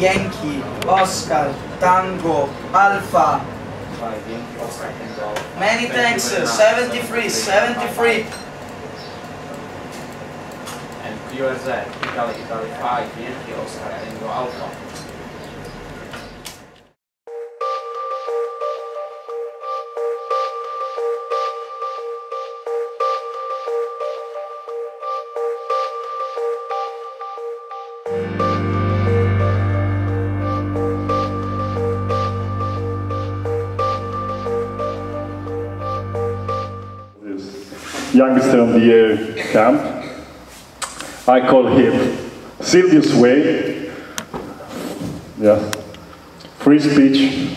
Italia 5, Yankee, Oscar, Tango, Alpha. Many thanks, 73, 73. And USA, Italy, Italy 5, Yankee, Oscar, Tango, Alpha. On the uh, camp. I call him Silvius Way. Yeah. Free speech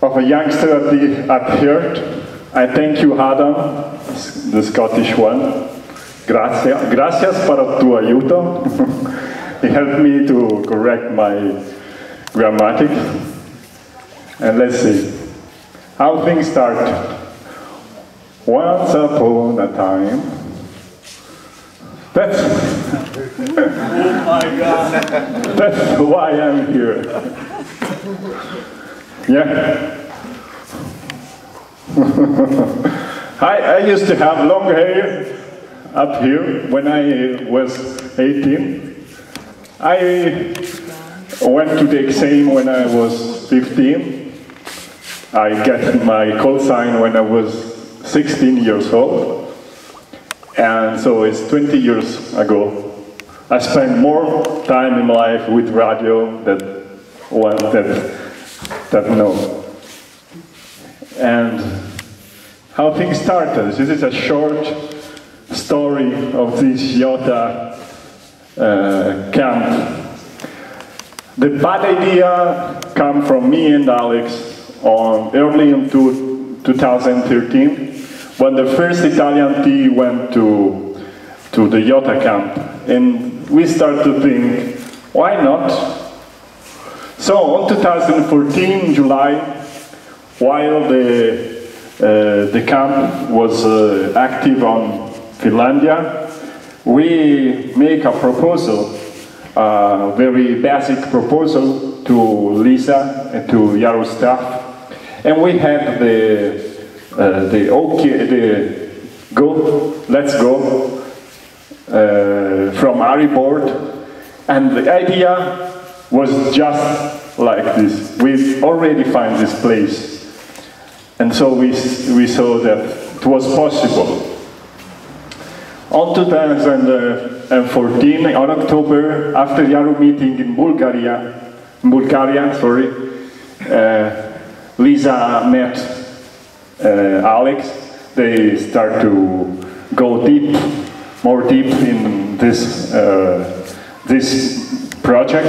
of a youngster at the at. I thank you, Adam, the Scottish one. Gracias, gracias para tu ayuda. he helped me to correct my grammatic. And let's see how things start. Once upon a time. That's. oh my God. That's why I'm here. Yeah. I, I used to have long hair up here when I was 18. I went to the exam when I was 15. I got my call sign when I was 16 years old. And so it's 20 years ago. I spent more time in life with radio than one that, that no. And how things started. This is a short story of this Yota uh, camp. The bad idea came from me and Alex on early into 2013 when the first Italian team went to, to the Yota camp. And we started to think, why not? So on 2014, July, while the, uh, the camp was uh, active on Finlandia, we make a proposal, a very basic proposal to Lisa and to IARU staff. And we had the uh, the okay, the go, let's go uh, from board, and the idea was just like this. We already find this place, and so we we saw that it was possible. On 2014, on October, after IARU meeting in Bulgaria, Bulgaria, sorry, uh, Lisa met uh, Alex, they start to go deep, more deep in this uh, this project,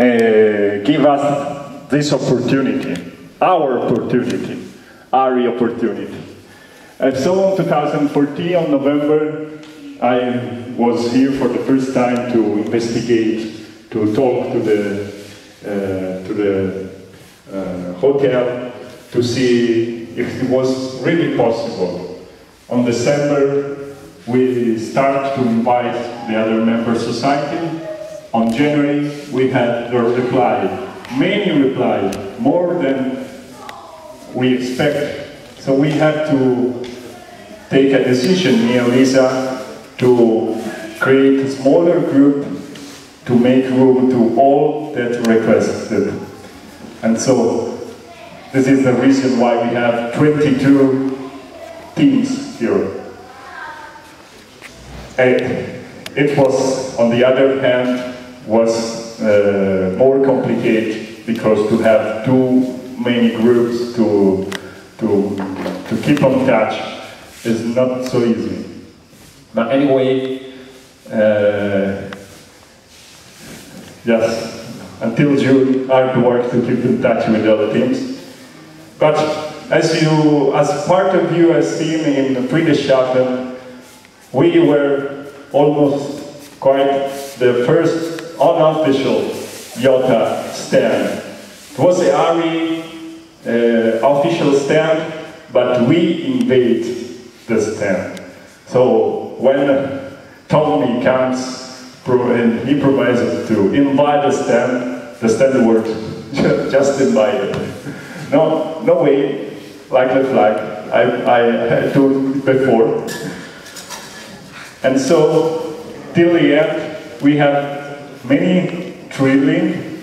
uh, give us this opportunity, our opportunity, our opportunity. And so in 2014, on November, I was here for the first time to investigate, to talk to the uh, to the Uh, hotel to see if it was really possible. On December, we start to invite the other member society. On January, we had the reply, many replies, more than we expect. So we had to take a decision, me and Lisa, to create a smaller group to make room to all that requested. And so this is the reason why we have 22 teams here. And it was, on the other hand, was uh, more complicated because to have too many groups to, to, to keep on touch is not so easy. But anyway, uh, yes, until June, hard work to keep in touch with the other teams. But as you, as part of you has seen in the Friedrichshafen, we were almost quite the first unofficial Yota stand. It was the ARI uh, official stand, but we invade the stand. So when Tommy comes and he promises to invite the stand. The standard worked, just invited. No, no way, like the flag. I, I, I told before. And so, till the end, we have many drilling,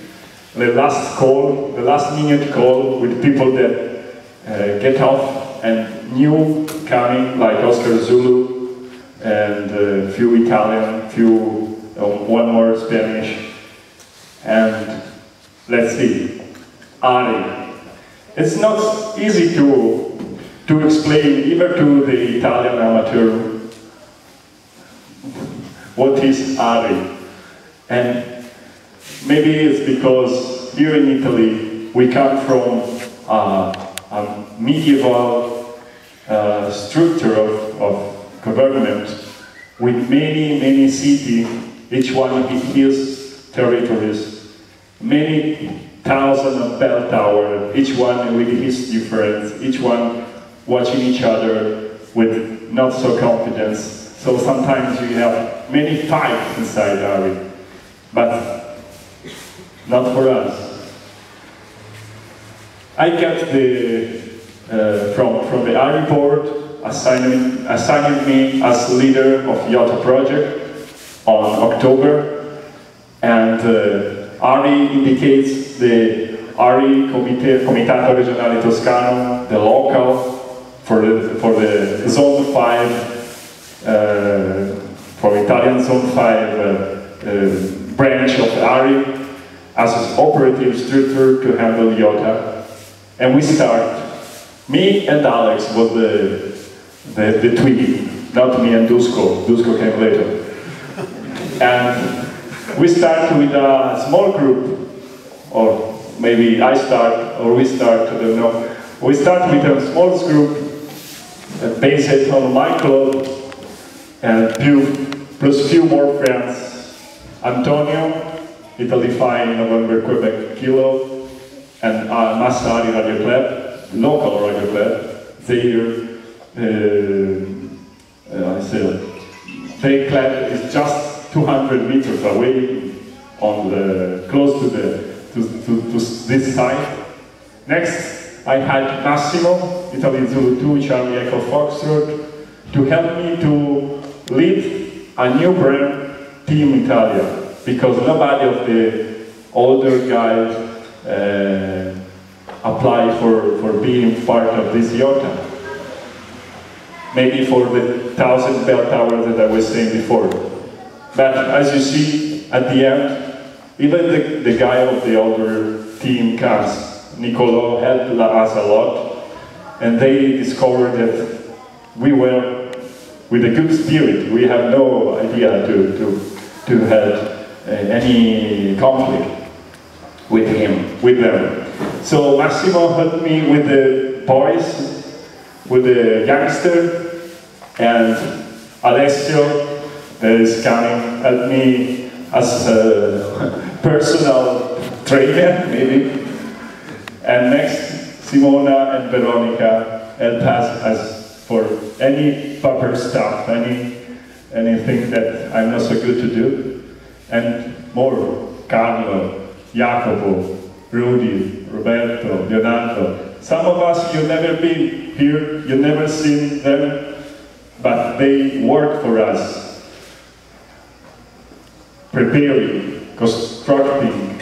the last call, the last minute call with people that uh, get off and new coming, like Oscar Zulu and a few Italian, few um, one more Spanish, and let's see, Ari. It's not easy to to explain even to the Italian amateur what is Ari. And maybe it's because here in Italy we come from uh, a medieval uh, structure of, of government with many, many cities, each one his territories, many thousands of bell towers, each one with his difference, each one watching each other with not so confidence. So sometimes you have many fights inside Ari, but not for us. I got the uh, from from the Ari board assigning assigning me as leader of Yota project on October, and uh, Ari indicates the Ari Comite, Comitato Regionale Toscano, the local for the for the zone five uh, for Italian zone five uh, uh, branch of Ari as an operative structure to handle Yota. And we start. Me and Alex was the, the, the twin, not me and Dusko. Dusko came later. And we start with a small group, or maybe I start, or we start, I don't know. We start with a small group uh, based on my club and few, plus few more friends. Antonio, Italy Fine, November, Quebec Kilo, and uh, Massari Radio Club, local radio club, there, uh, uh, I said, their club is just 200 meters away, on the close to the to, to, to this side. Next, I had Massimo, Italy Zulu 2, Charlie Echo Foxtrot, to help me to lead a new brand, Team Italia, because nobody of the older guys uh, apply for, for being part of this Yota. Maybe for the thousand bell towers that I was saying before. But as you see, at the end, even the, the guy of the older team cast, Nicolo, helped us a lot, and they discovered that we were with a good spirit. We have no idea to, to, to have uh, any conflict with him, with them. So Massimo helped me with the boys, with the youngster, and Alessio that is coming helped me as a personal trainer, maybe. And next, Simona and Veronica help us as for any paper stuff, any anything that I'm not so good to do. And more, Carlo, Jacopo, Rudy, Roberto, Leonardo. Some of us, you've never been here, you've never seen them, but they work for us, preparing, constructing.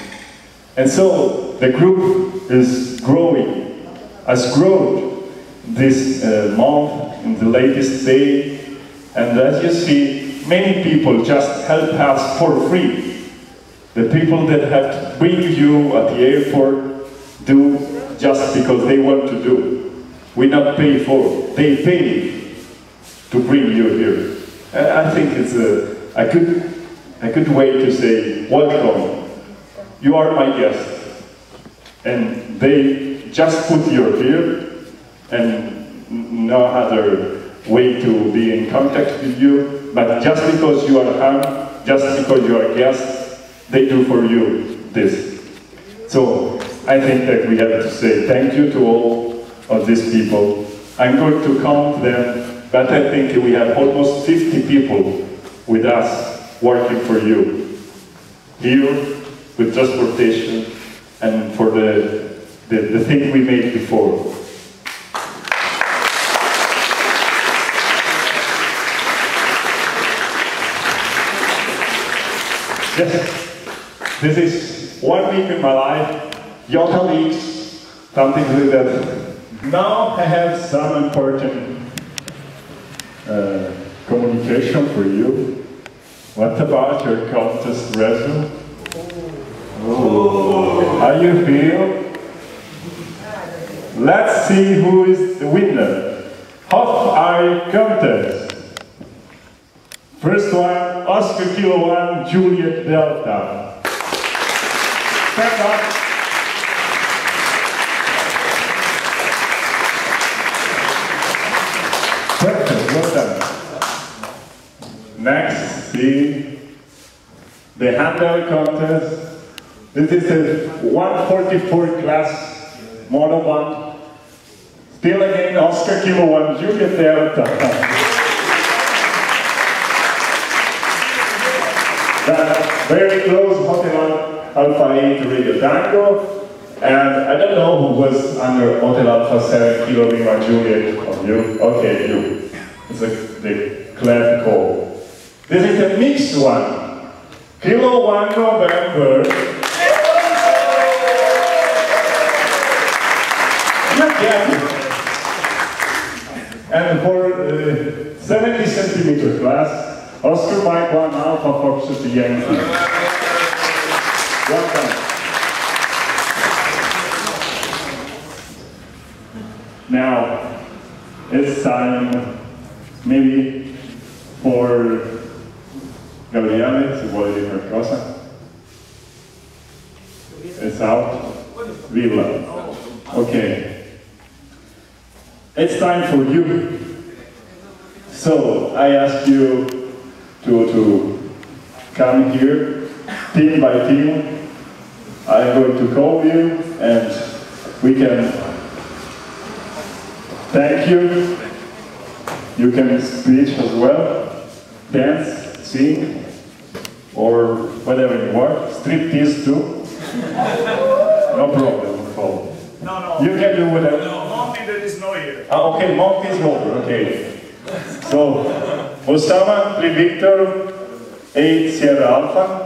And so the group is growing, has grown this uh, month in the latest day. And as you see, many people just help us for free. The people that have bring you at the airport do just because they want to do. We not pay for, they pay to bring you here. I I think it's a, a good a good wait to say welcome. You are my guest, and they just put you here, and no other way to be in contact with you. But just because you are home, just because you are a guest, they do for you this. So I think that we have to say thank you to all of these people. I'm going to count them, but I think we have almost 50 people with us working for you. Here, with transportation, and for the, the, the thing we made before. Yes, this is one week in my life, your colleagues, something like that. Now I have some important uh, communication for you. What about your contest result? How you feel? Let's see who is the winner of our contest. First one, Oscar Kilo 1, Juliet Delta. Stand up. Perfect, well done. Next, see the handbell contest. This is a 144 class model one. Still again, Oscar Kilo 1, Juliet Delta. That very close Hotel Alpha 8 Radio Tango. And I don't know who was under Hotel Alpha 7 Kilo Lima Juliet of oh, you. Okay, you. It's a, the classical. This is a mixed one. Kilo 1 November. And for uh, 70 centimeter class, Oscar Mike 1 Alpha Fox the Yankee. Welcome. Now, it's time maybe for Gabriele, se vuole dire qualcosa. It's out. Villa. Okay. It's time for you. So I ask you to, to come here, team by team. I'm going to call you and we can thank you. You can speak as well, dance, sing, or whatever you want. Striptease too. No problem at all. No, no. You can do whatever. No, Monty, there is no here. Ah, okay, Monk is over, okay. So, Osama, 3 Victor, 8 Sierra Alpha.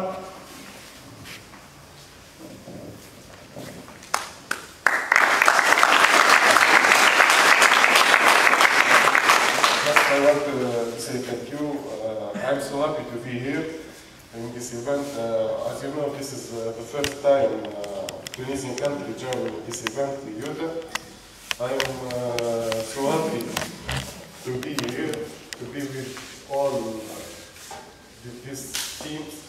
First, I want to say thank you. Uh, I'm so happy to be here in this event. Uh, as you know, this is uh, the first time uh, Tunisian country joined this event, the Yota. I am uh, so happy to be here, to be with all these teams.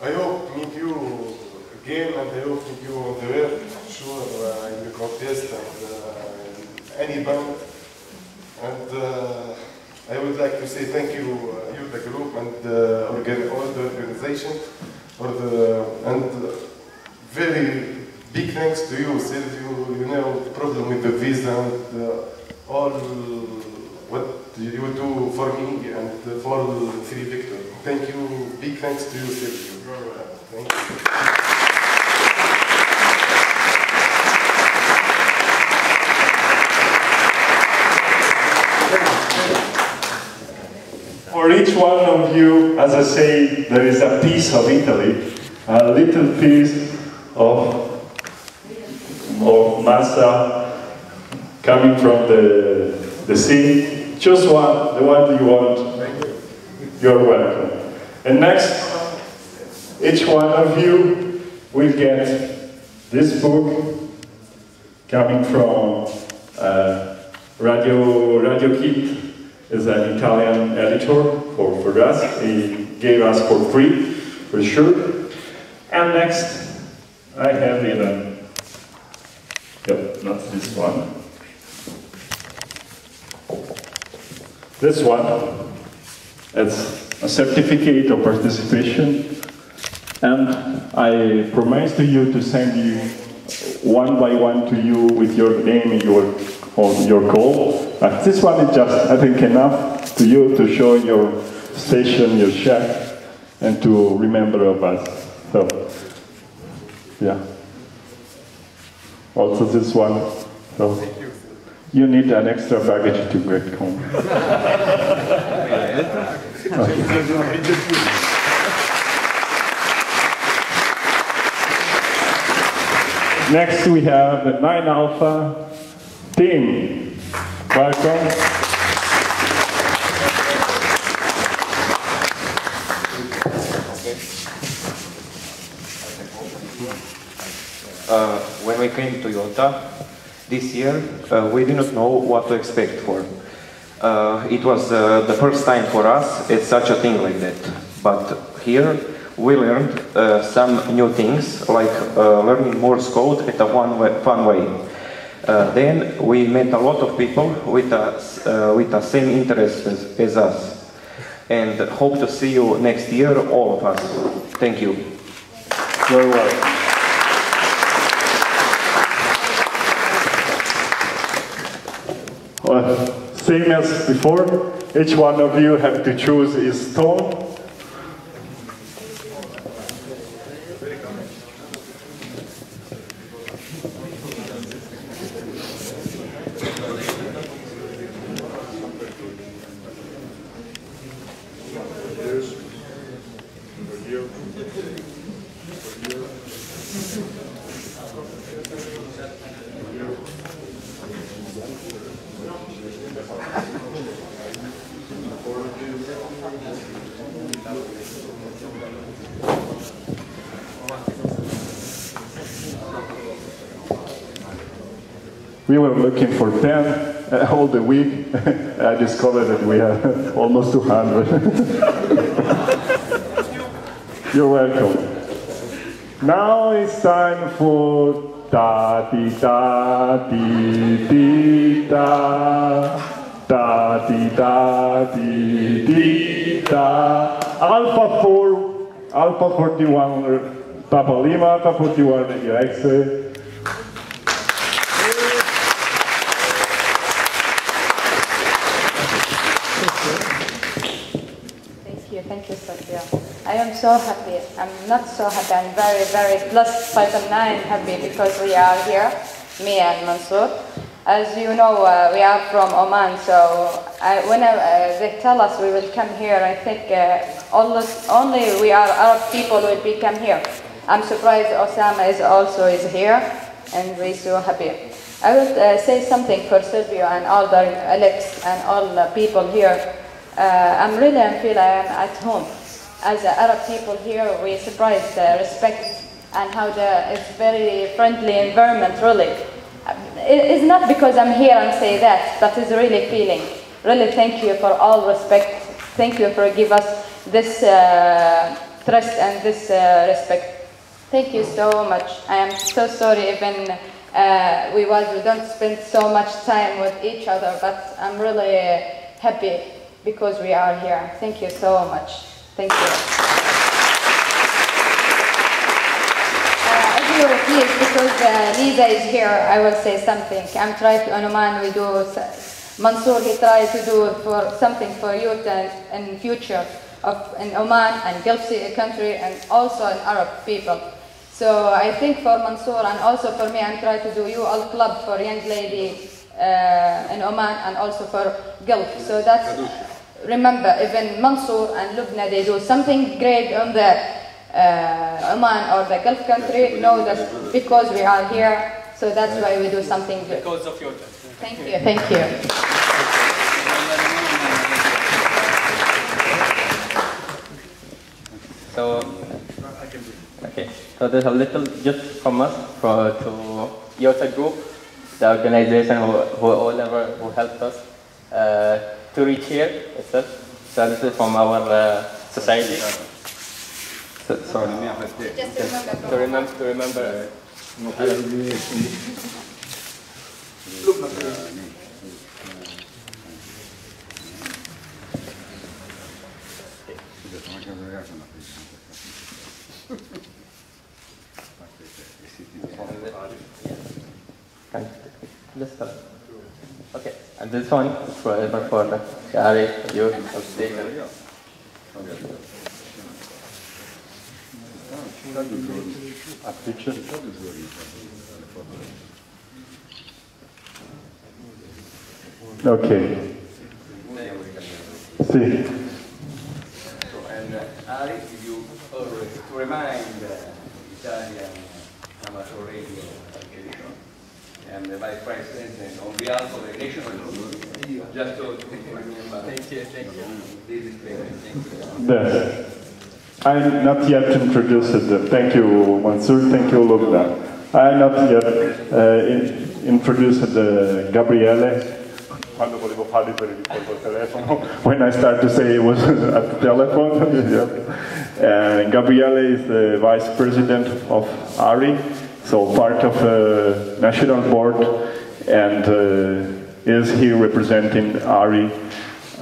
I hope meet you again, and I hope meet you on the air, sure, uh, in the contest and uh, any band. And uh, I would like to say thank you, uh, you, the group, and uh, all the organization, for the and uh, very big thanks to you, Sergio. You know the problem with the visa and uh, all what you do for me and for Free Victor. Thank you. Thank you. For each one of you, as I say, there is a piece of Italy, a little piece of, of massa coming from the, the sea. Choose one, the one you want. You're welcome. And next, one of you will get this book coming from uh, Radio, Radio Kit is an Italian editor for, for us. He gave us for free, for sure. And next, I have even, yep, not this one. This one, it's a certificate of participation. And I promise to you to send you one by one to you with your name and your on your call. But this one is just, I think, enough to you to show your station, your shack, and to remember of us. So, yeah. Also this one. So, you need an extra baggage to get home. Next we have the 9 Alpha team. Welcome. Uh, when we came to Toyota this year, uh, we did not know what to expect for. Uh, it was uh, the first time for us at such a thing like that. But here we learned uh, some new things, like uh, learning Morse code at a one way, fun way. Uh, then we met a lot of people with a, uh, with the same interests as, as us. And hope to see you next year, all of us. Thank you. Very well. Well, same as before, each one of you have to choose his tone. We were looking for 10 uh, all the week. I discovered that we have almost 200. You're welcome. Now it's time for da di da di di da da di da di di da Alpha 4 Alpha 41 Papa Lima Papa 41 Iraxe Thank you, thank you, Sophia. I am so happy. I'm not so happy. I'm very, very plus five and nine happy because we are here, me and Mansour. As you know, uh, we are from Oman, so I, when uh, they tell us we will come here, I think uh, almost only we are Arab people will be come here. I'm surprised Osama is also is here, and we're so happy. I will uh, say something for Silvio and all the Alex and all the people here. Uh, I'm really I feel I am at home. As Arab people here, we surprised the respect and how the it's very friendly environment. Really, it's not because I'm here and say that, but it's really feeling. Really, thank you for all respect. Thank you for give us this uh, trust and this uh, respect. Thank you so much. I am so sorry even uh, we was we don't spend so much time with each other, but I'm really happy because we are here. Thank you so much. Thank you. Uh, you please, because uh, Lisa is here, I will say something. I'm trying to, in Oman, we do, Mansour, he tried to do for something for youth and, and future of in Oman and Gulf country and also in Arab people. So I think for Mansour and also for me, I'm trying to do you all club for young lady uh, in Oman and also for Gulf. So that's, remember, even Mansour and Lubna, they do something great on the uh, Oman or the Gulf country. Know that because we are here, so that's why we do something good. Because of your time. Thank you, thank you. So, okay. So there's a little gift from us for to Yota Group, the organization who, who all ever who helped us uh, to reach here itself. So this is from our uh, society. So, sorry. Just remember To remember, to remember. Okay, and this one is forever for the Shari, you, of station. A picture? Okay. Sì. And uh, Ali, if you always to remind uh, Italian amateur radio association and the vice president and on behalf of the national just to remember. Thank you, thank you. This is great, thank. There. I'm not yet introduced them. Thank you, Mansur. Thank you, Lubna. I'm not yet uh, introduced uh, Gabriele. Quando volevo farli per il telefono, when I start to say it was at the telephone. yeah. uh, Gabriele is the vice president of ARI, so part of the national board, and uh, is here representing ARI,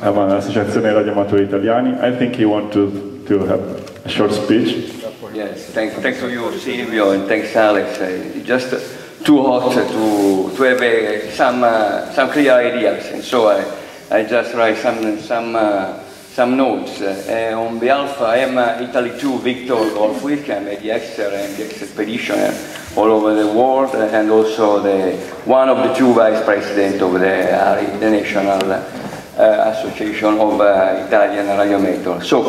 un'associazione radioamatori italiani. I think he want to, to have a short speech. Yes, thanks, thanks to you, Silvio, and thanks, Alex. Uh, just too hot to, to have uh, some, uh, some clear ideas, and so I, I just write some, some, uh, some notes. Uh, on behalf, I am uh, Italy 2 Victor Golfwick, I'm the expert and the expeditioner all over the world, and also the, one of the two vice presidents of the, ARI, the National uh, Association of uh, Italian Radiometers. So,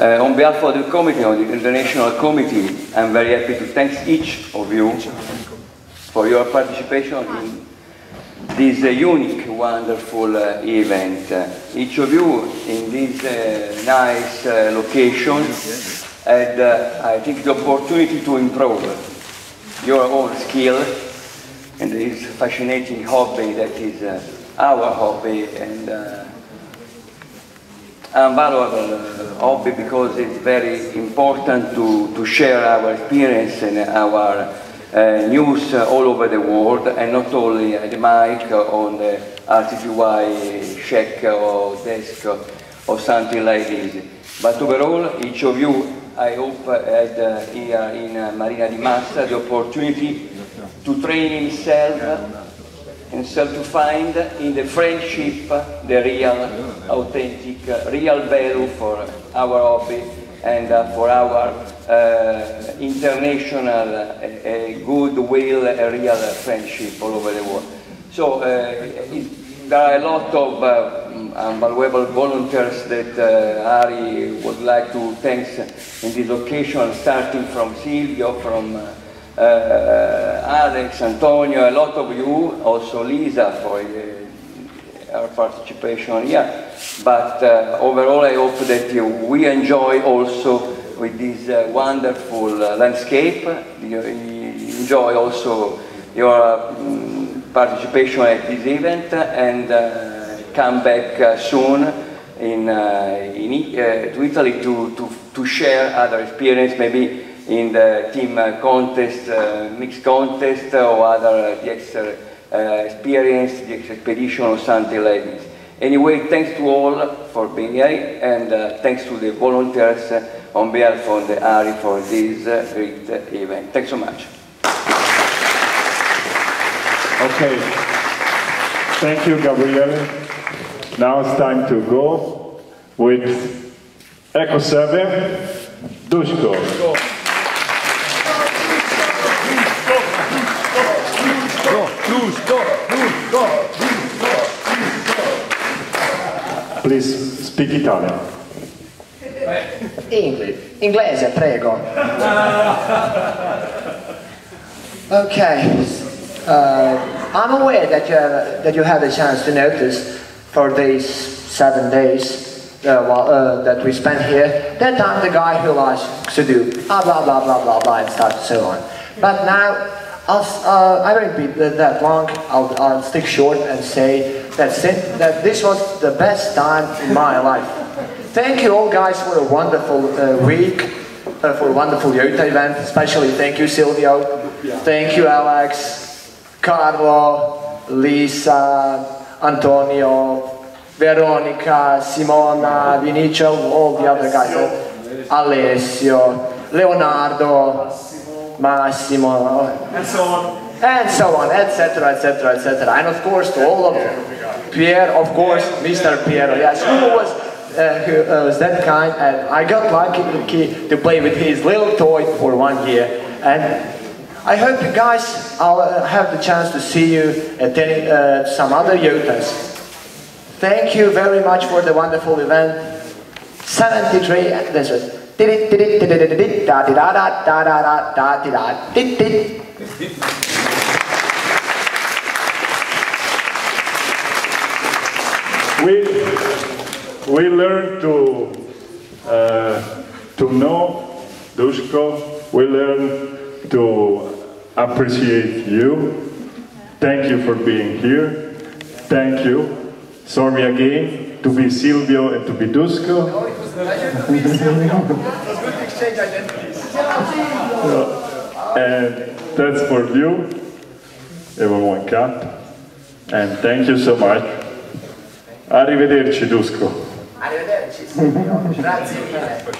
uh, on behalf of the committee, of the International Committee, I'm very happy to thank each of you for your participation in this uh, unique, wonderful uh, event. Uh, each of you in this uh, nice uh, location had, uh, I think, the opportunity to improve your own skill and this fascinating hobby that is uh, our hobby and uh, unvaluable uh, hobby because it's very important to, to share our experience and our uh, news uh, all over the world and not only at the mic on the RTTY check or desk or something like this. But overall, each of you, I hope, had uh, here in uh, Marina di Massa the opportunity to train himself himself to find in the friendship the real, authentic, real value for our hobby and uh, for our uh, international uh, goodwill, a real friendship all over the world. So uh, there are a lot of uh, unvaluable volunteers that uh, Ari would like to thank in this occasion, starting from Silvio, from uh, uh, Alex, Antonio, a lot of you, also Lisa for uh, our participation here. But uh, overall, I hope that we enjoy also with this wonderful landscape. You, enjoy also your um, participation at this event and uh, come back uh, soon in, uh, in to Italy to, to, to share other experience, maybe in the team contest, mixed contest, or other uh, experience, the expedition, or something like this. Anyway, thanks to all for being here, and uh, thanks to the volunteers uh, on behalf of the ARI for this uh, great event. Thanks so much. Okay. Thank you, Gabriele. Now it's time to go with Echo 7, Dushko. Please speak Italian. English. Inglese, prego. Okay. Uh, I'm aware that you have that you had a chance to notice for these seven days uh, while, uh, that we spent here that I'm the guy who likes to do blah blah blah blah blah blah and stuff and so on. But now I'll, uh, I won't be that long. I'll, I'll stick short and say that, that this was the best time in my life. Thank you all guys for a wonderful uh, week, uh, for a wonderful Yota event. Especially thank you Silvio, thank you Alex, Carlo, Lisa, Antonio, Veronica, Simona, Vinicio, all the other guys, Alessio, Leonardo, Massimo, And so on. and so on, etc., etc., etc. And of course, to all of you, Pierre, of course, Mr. Piero, yes, who was uh, who uh, was that kind, and I got lucky to play with his little toy for one year. And I hope you guys I'll uh, have the chance to see you at any, uh, some other Yotas. Thank you very much for the wonderful event. 73, and this. We, we learn to, uh, to know Dushko, we learn to appreciate you. Thank you for being here. Thank you. Sorry again to be Silvio and to be Dusko. And that's for you, everyone cut. And thank you so much. Arrivederci Dusko. Arrivederci, Silvio. Grazie mille.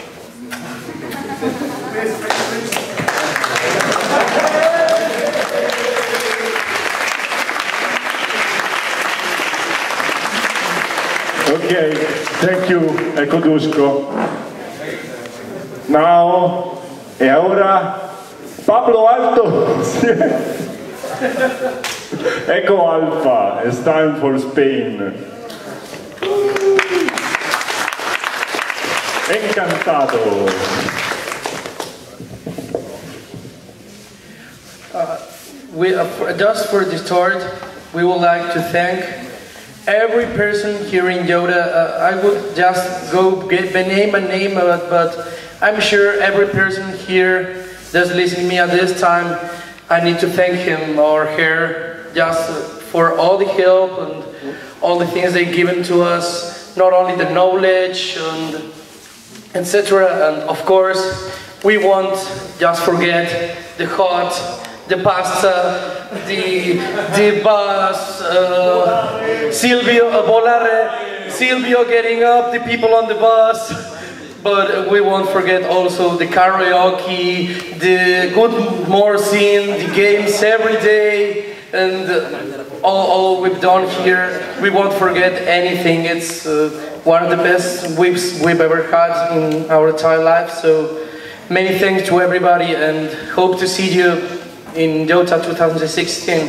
Okay, thank you, Ecco Dusko. Now, e ora Pablo Alto. Echo Alpha, it's time for Spain. Encantado. We, uh, just for the start, we would like to thank every person here in Yota. Uh, I would just go get the name and name, uh, but I'm sure every person here that's listening to me at this time, I need to thank him or her just for all the help and all the things they've given to us, not only the knowledge and etc. And of course, we won't just forget the hot, the pasta, the the bus, uh, Silvio uh, Volare, Silvio getting up, the people on the bus. But we won't forget also the karaoke, the good more scene, the games every day, and all, all we've done here. We won't forget anything. It's uh, one of the best weeks we've ever had in our entire life. So many thanks to everybody and hope to see you in Jota 2016.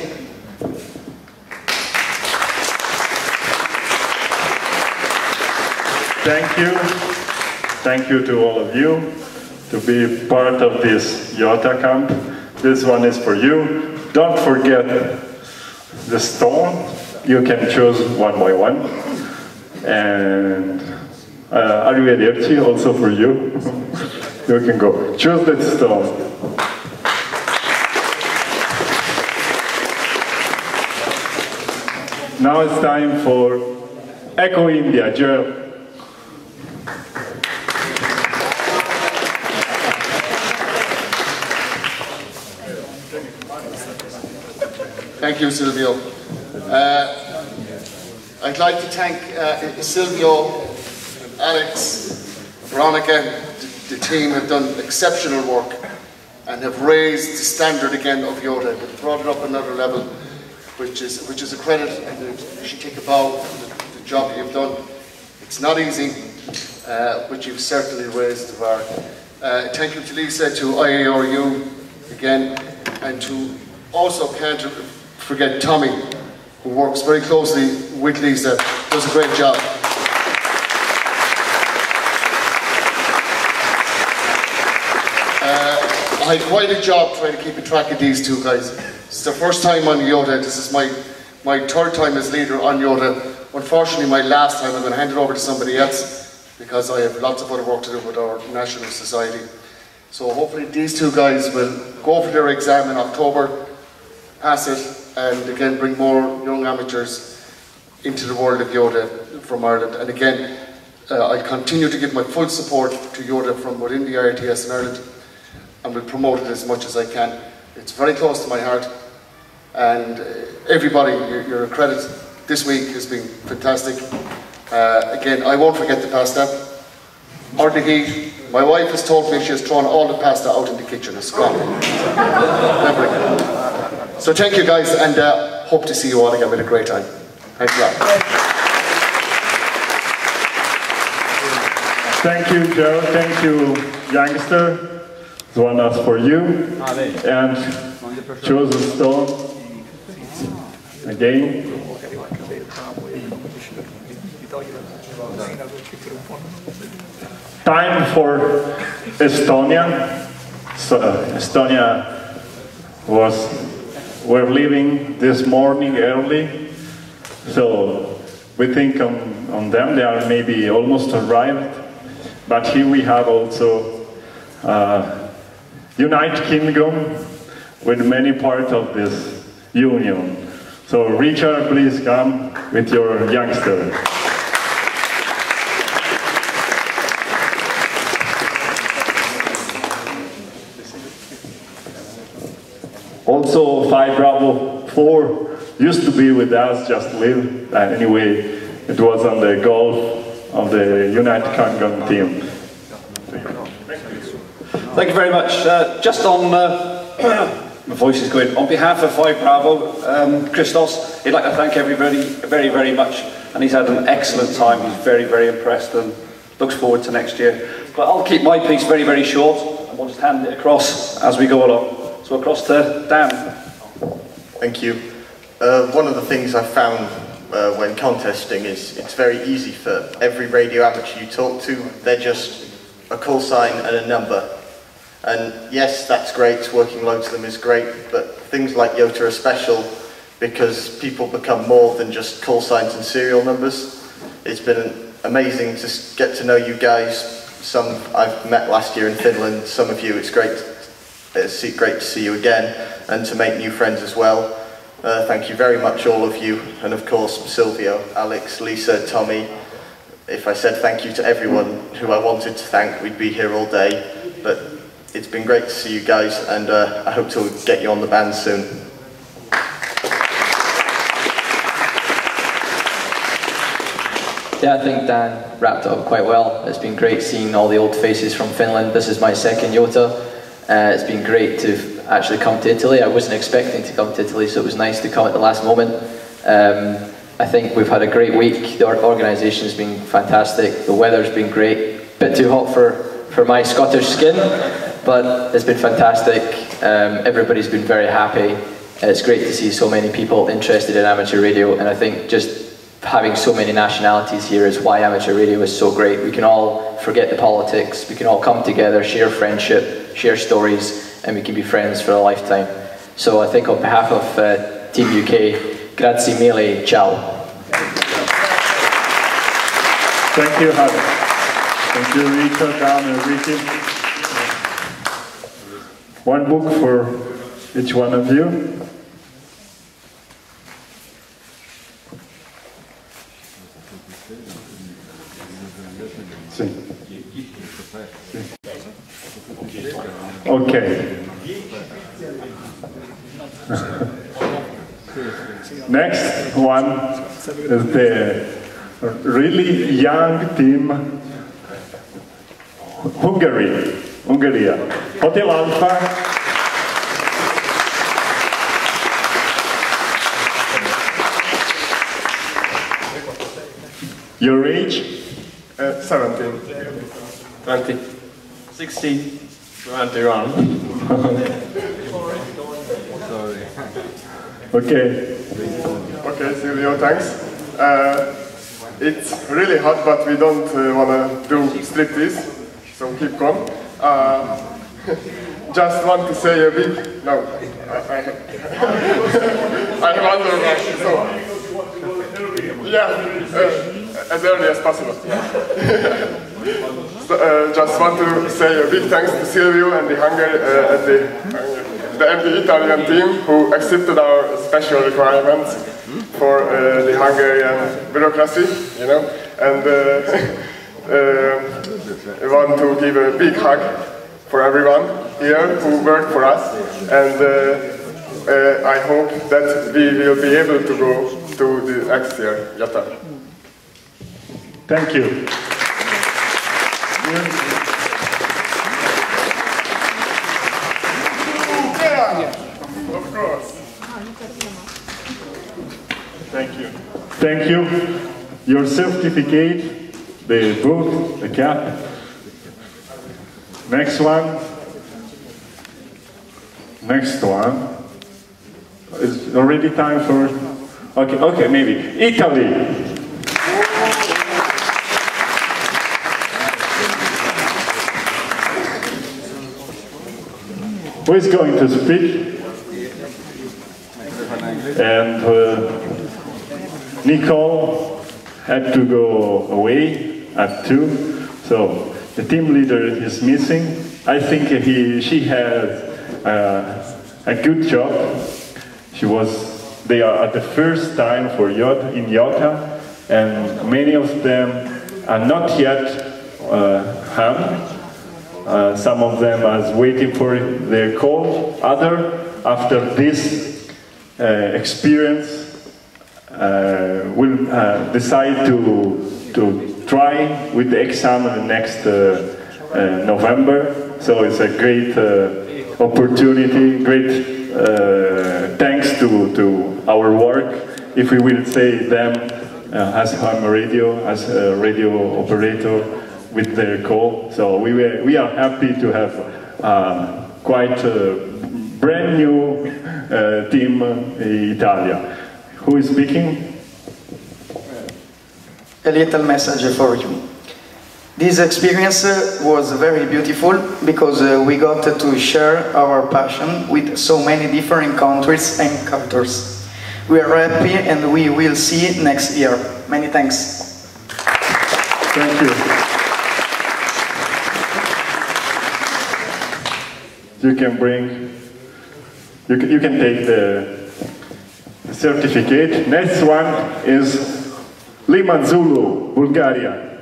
Thank you. Thank you to all of you to be part of this Yota camp. This one is for you. Don't forget the stone. You can choose one by one. And uh, arrivederci also for you. you can go. Choose that stone. Now it's time for Echo India, Joe. Thank you, Silvio. Uh, I'd like to thank uh, Silvio, Alex, Veronica, the, team have done exceptional work and have raised the standard again of Yota. They've brought it up another level, which is which is a credit, and you should take a bow for the, the job you've done. It's not easy, uh, but you've certainly raised the bar. Uh, thank you to Lisa, to IARU again, and to also can't forget Tommy, who works very closely with Lisa, does a great job. Uh, I had quite a job trying to keep a track of these two guys. It's the first time on Yota. This is my, my third time as leader on Yota. Unfortunately, my last time, I'm going to hand it over to somebody else because I have lots of other work to do with our National Society. So hopefully these two guys will go for their exam in October, pass it, and again bring more young amateurs into the world of Yota from Ireland. And again, uh, I continue to give my full support to Yota from within the RTS in Ireland and will promote it as much as I can. It's very close to my heart and uh, everybody, your, your credit this week has been fantastic. Uh, again, I won't forget the pasta or the heat. My wife has told me she has thrown all the pasta out in the kitchen. It's gone. Never. So thank you guys and uh, hope to see you all again. We had a great time. Thanks lot. Thank you, Joe. Thank you, youngster. One is for you. And choose a Stone. Again. Time for Estonia. So, uh, Estonia was were leaving this morning early, so we think on, on them. They are maybe almost arrived, but here we have also uh, United Kingdom with many parts of this union. So Richard, please come with your youngster. Also, 5 Bravo 4 used to be with us, just live. Uh, anyway, it was on the golf of the United Kingdom team. Thank you very much. Uh, just on, uh, my voice is going, on behalf of 5 Bravo, um, Christos, he'd like to thank everybody very, very much. And he's had an excellent time. He's very, very impressed and looks forward to next year. But I'll keep my piece very, very short and we'll just hand it across as we go along. So across to Dan. Thank you. Uh, one of the things I found uh, when contesting is it's very easy for every radio amateur you talk to, they're just a call sign and a number. And yes, that's great, working low to them is great, but things like Yota are special because people become more than just call signs and serial numbers. It's been amazing to get to know you guys. Some I've met last year in Finland, some of you, it's great, it's great to see you again and to make new friends as well. Uh, thank you very much, all of you, and of course, Silvio, Alex, Lisa, Tommy. If I said thank you to everyone who I wanted to thank, we'd be here all day. But it's been great to see you guys, and uh, I hope to get you on the band soon. Yeah, I think Dan wrapped it up quite well. It's been great seeing all the old faces from Finland. This is my second Yota. Uh, it's been great to actually come to Italy. I wasn't expecting to come to Italy, so it was nice to come at the last moment. Um, I think we've had a great week. The organisation's been fantastic. The weather's been great. Bit too hot for, for my Scottish skin, but it's been fantastic. Um, everybody's been very happy. It's great to see so many people interested in amateur radio, and I think just having so many nationalities here is why amateur radio is so great. We can all forget the politics, we can all come together, share friendship, share stories, and we can be friends for a lifetime. So I think on behalf of uh, Team UK, grazie mille, ciao. Thank you, Harry. Thank you, Richard, Dan, and Ricky. One book for each one of you. Okay. Next one is the really young team Hungary, Hungary. Hotel Alpha. Your age? Uh, 17. 20. 16. 21. Sorry. Okay. Okay, Silvio, thanks. Uh, it's really hot, but we don't uh, want to do striptease, so keep calm. Uh, just want to say a big... No, I, I, I have other one, so... Yeah, uh, as early as possible. so, uh, just want to say a big thanks to Silvio and the Hungary, uh, the, the MD Italian team who accepted our special requirements for uh, the Hungarian bureaucracy, you know, and uh, I want to give a big hug for everyone here who worked for us, and uh, uh, I hope that we will be able to go to the next year, Yota. Thank you. Of course. Thank you. Thank you. Your certificate, the book, the cap, Next one. Next one. It's already time for. Okay, okay, maybe Italy. Who is going to speak? And uh, Nicole had to go away at two, so the team leader is missing. I think he, she had uh, a good job. She was. They are at the first time for Yota in Yota, and many of them are not yet uh, ham. Uh, some of them are waiting for their call. Other, after this uh, experience, uh, will uh, decide to to try with the exam next uh, uh, November. So it's a great uh, opportunity, great thanks to, to our work. If we will say them as ham radio, as a radio operator with their call. So we, were, we are happy to have um, quite a brand new uh, team in Italia. Who is speaking? A little message for you. This experience uh, was very beautiful because uh, we got to share our passion with so many different countries and cultures. We are happy and we will see next year. Many thanks. Thank you. You can bring, you can, you can take the certificate. Next one is Lima Zulu, Bulgaria.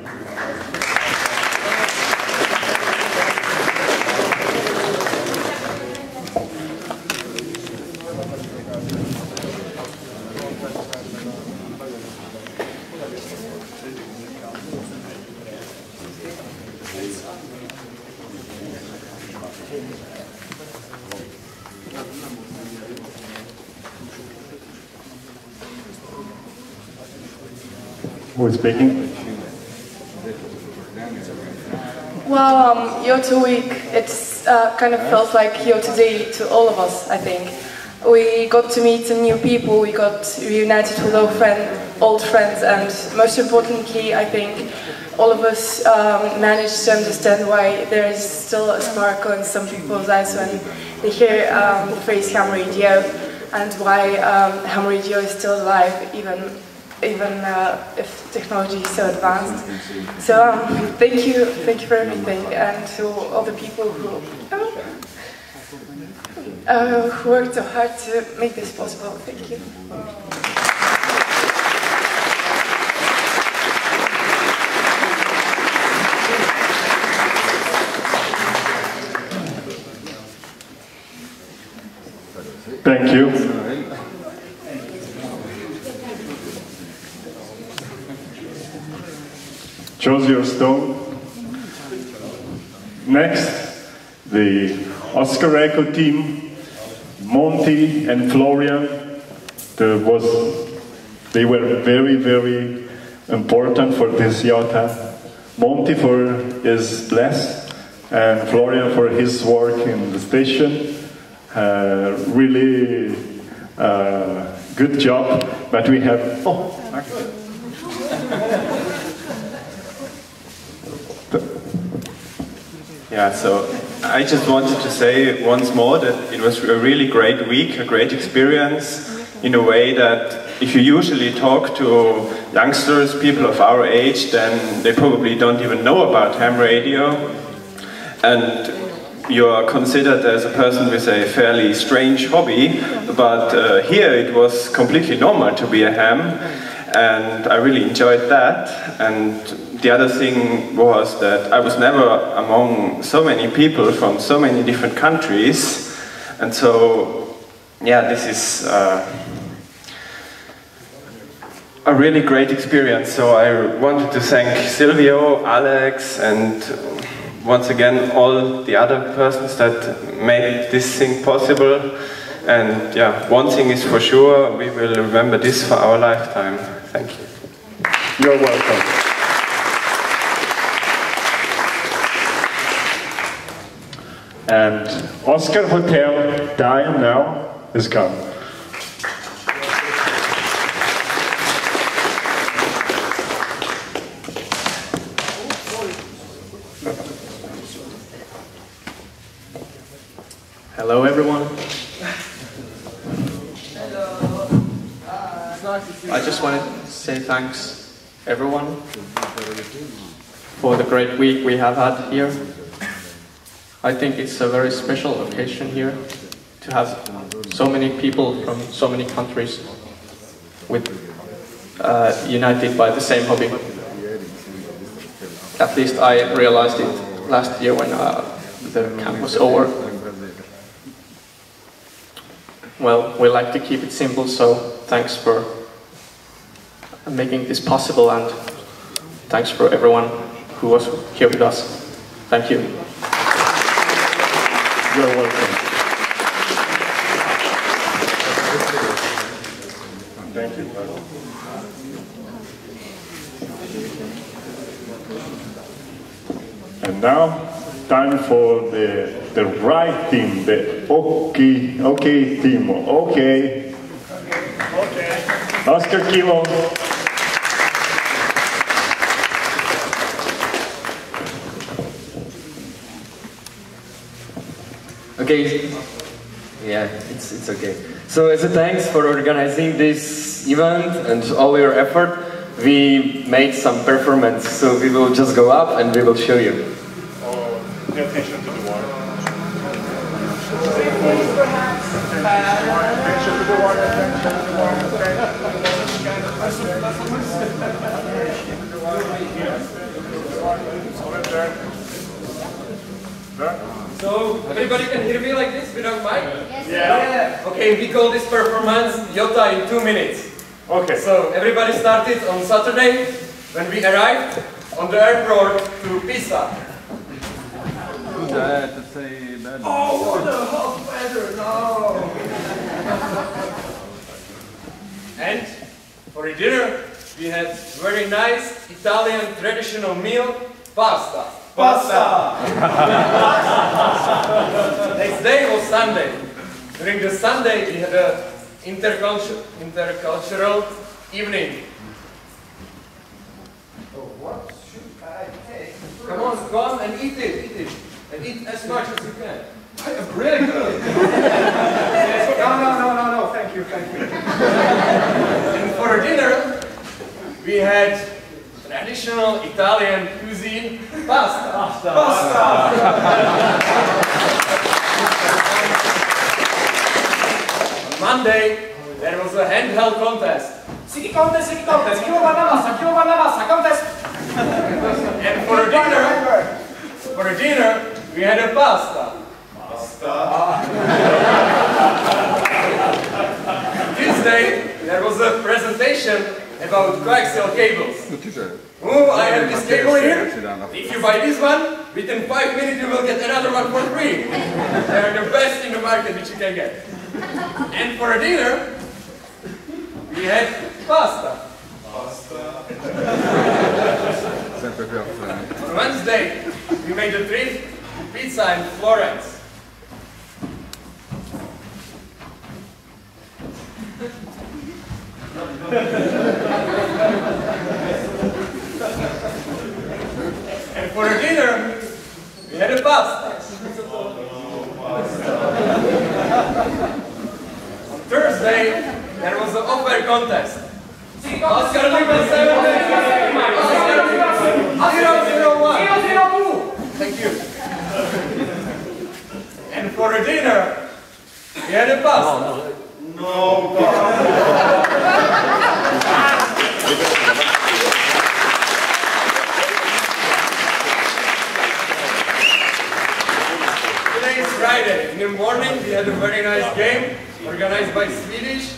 Speaking? Well, um, Yota Week, it uh, kind of felt like Yota Day to all of us, I think. We got to meet some new people, we got reunited with old, friend, old friends, and most importantly, I think all of us um, managed to understand why there is still a sparkle in some people's eyes when they hear um, the phrase ham radio, and why um, ham radio is still alive, even even uh, if technology is so advanced. So um, thank you, thank you for everything, and to all the people who uh, who worked so hard to make this possible. Thank you. Thank you. Choose your stone. Next, the Oscar Echo team, Monty and Florian. There was, they were very, very important for this Yota. Monty for his bless, and Florian for his work in the station. Uh, really uh, good job, but we have. Oh, Yeah, so I just wanted to say once more that it was a really great week, a great experience, in a way that if you usually talk to youngsters, people of our age, then they probably don't even know about ham radio. And you are considered as a person with a fairly strange hobby, but uh, here it was completely normal to be a ham, and I really enjoyed that. And the other thing was that I was never among so many people from so many different countries, and so, yeah, this is uh, a really great experience. So I wanted to thank Silvio, Alex, and once again all the other persons that made this thing possible. And yeah, one thing is for sure, we will remember this for our lifetime. Thank you. You're welcome. And Oscar Hotel, Time Now, is come. Hello, everyone. Hello. I just wanted to say thanks, everyone, for the great week we have had here. I think it's a very special occasion here to have so many people from so many countries with uh, united by the same hobby. At least I realized it last year when uh, the camp was over. Well, we like to keep it simple, so thanks for making this possible and thanks for everyone who was here with us. Thank you. You're welcome. Thank you. And now, time for the the right team, the okay, okay team. Okay. Okay. Oscar Kilo. Okay. Yeah, it's, it's okay. So as a thanks for organizing this event and all your effort, we made some performance. So we will just go up and we will show you. Oh, pay attention to the water. Attention to the water, attention to the water, So, everybody can hear me like this without mic? Yes. Yeah. Okay, we call this performance Yota in two minutes. Okay. So, everybody started on Saturday when we arrived on the airport to Pisa. Oh, what a hot weather! No! and for a dinner, we had very nice Italian traditional meal, pasta. Pasta! Next day was Sunday. During the Sunday, we had a intercultural, intercultural evening. Oh, what should I take? Come on, come and eat it, eat it. And eat as much as you can. I am really good. No, no, no, no, no, thank you, thank you. and for dinner, we had traditional Italian cuisine, pasta. On Monday, there was a handheld contest. CQ contest, CQ contest, Kilowatt massa, Kilowatt massa, contest. And for a dinner, for a dinner, we had a pasta. pasta. Tuesday, there was a presentation about coaxial cables. Oh, I have this cable here. If you buy this one, within five minutes you will get another one for free. They are the best in the market which you can get. And for a dinner, we had pasta. On Wednesday, we made a trip to pizza in Florence. And for dinner, we had a pasta. On Thursday, there was an offer contest. Oscar Lima 7 Oscar 001 Thank you. And for a dinner, we had a pasta. Today is Friday. In the morning, we had a very nice game organized by Swedish.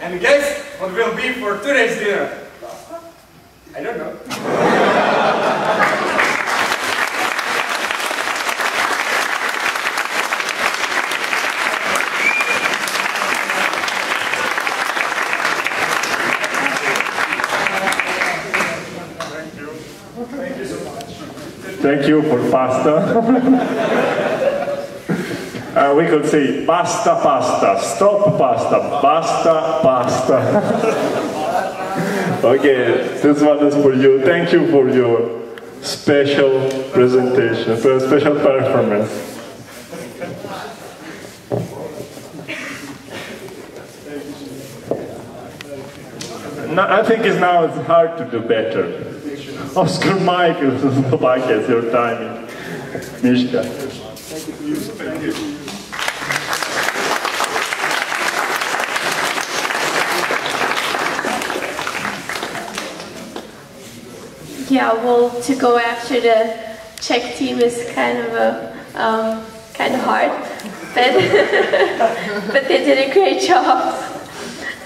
and guess what will be for today's dinner? I don't know. Thank you for pasta. uh, we could say basta pasta, stop pasta, basta pasta. okay, this one is for you. Thank you for your special presentation, for a special performance. No, I think it's now it's hard to do better. Oscar Michael, Slovakia, it's your timing. Mishka. Yeah, well, to go after the Czech team is kind of a um, kind of hard, but but they did a great job.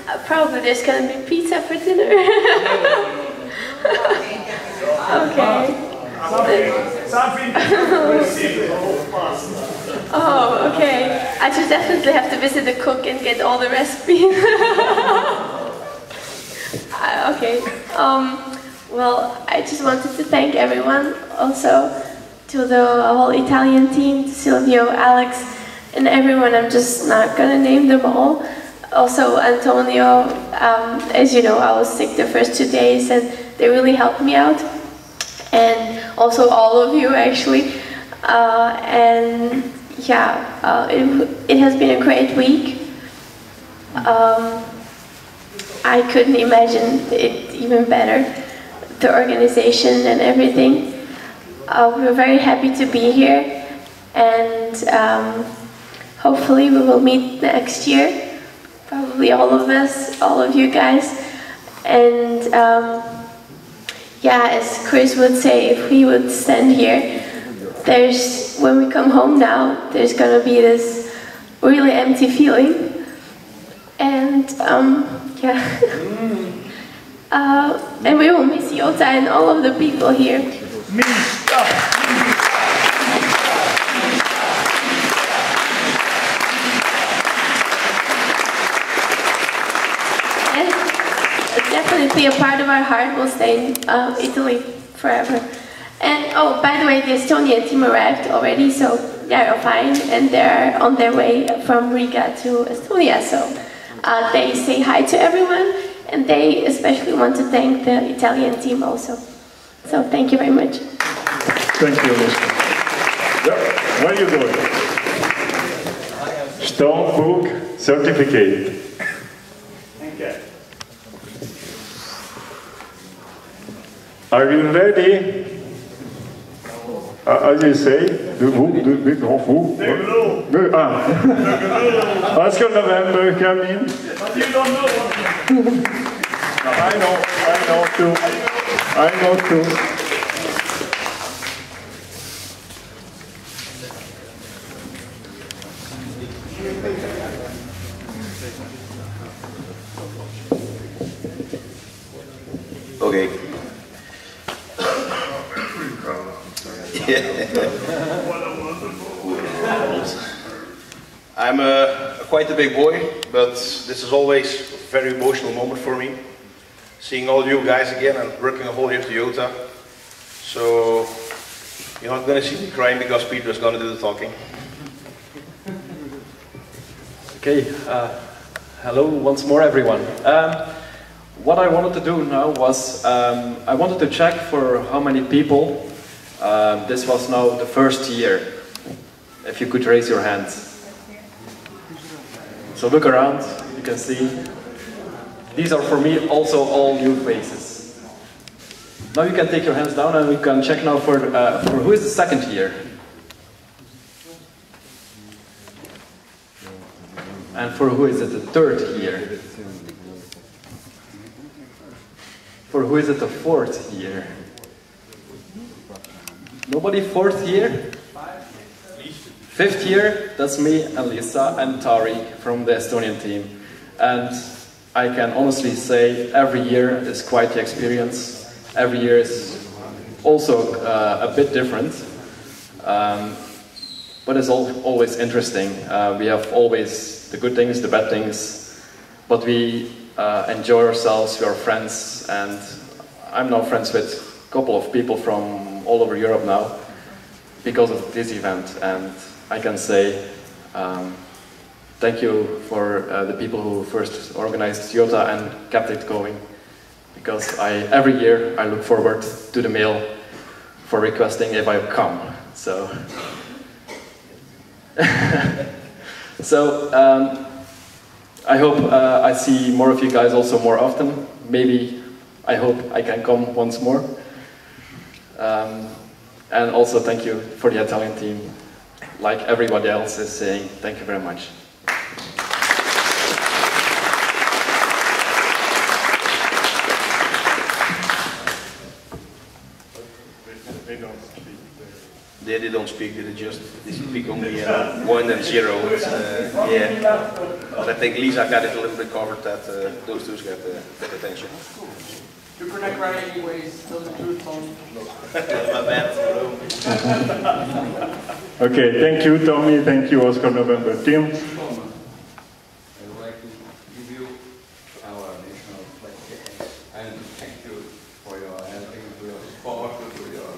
Uh, probably there's gonna be pizza for dinner. okay. oh, okay. I should definitely have to visit the cook and get all the recipes. Uh, okay. Um, well, I just wanted to thank everyone, also to the whole Italian team, to Silvio, Alex, and everyone. I'm just not gonna name them all. Also, Antonio, um, as you know, I was sick the first two days, and they really helped me out. And also all of you, actually. Uh, and yeah, uh, it, it has been a great week. Um, I couldn't imagine it even better, the organization and everything. Uh, we're very happy to be here and um, hopefully we will meet next year. Probably all of us, all of you guys. And um, yeah, as Chris would say, if we would stand here, there's, when we come home now, there's gonna be this really empty feeling. And um, yeah. uh, and we will miss Yota and all of the people here. And definitely a part of our heart will stay in uh, Italy forever. And oh, by the way, the Estonian team arrived already, so they're fine, and they're on their way from Riga to Estonia. So uh, they say hi to everyone, and they especially want to thank the Italian team also. So thank you very much. Thank you, Mishka. Yeah, where are you going? Stone Book Certificate. Are you ready? As you say, de boom, de, big grand fou. Du ah. Vad ska det vända, Camille? You don't know. I know, I know too. I know too. Big boy, but this is always a very emotional moment for me. Seeing all you guys again and working a whole year to Yota. So you're not going to see me crying because Peter is going to do the talking. Okay, uh, hello once more everyone. Um, what I wanted to do now was, um, I wanted to check for how many people um, this was now the first year. If you could raise your hands. So look around, you can see. These are for me also all new faces. Now you can take your hands down and we can check now for, uh, for who is the second year. And for who is it the third year? For who is it the fourth year? Nobody fourth year? Fifth year, that's me and Lisa and Tari from the Estonian team. And I can honestly say every year is quite the experience. Every year is also uh, a bit different. Um, but it's all, always interesting. Uh, we have always the good things, the bad things, but we uh, enjoy ourselves, we are friends, and I'm now friends with a couple of people from all over Europe now. because of this event. And I can say um, thank you for uh, the people who first organized Yota and kept it going. Because I, every year I look forward to the mail for requesting if I come. So, so um, I hope uh, I see more of you guys also more often. Maybe I hope I can come once more. Um, and also thank you for the Italian team. Like everybody else is saying, thank you very much. They, they don't speak, they just they speak only uh, one and zero. Uh, yeah. But I think Lisa got it a little bit covered that uh, those two get, uh, get attention. You connect right anyways, tell the truth, bad. Okay, thank you, Tommy. Thank you, Oscar November team. I would like to give you our national flag and thank you for your helping, to your support, to your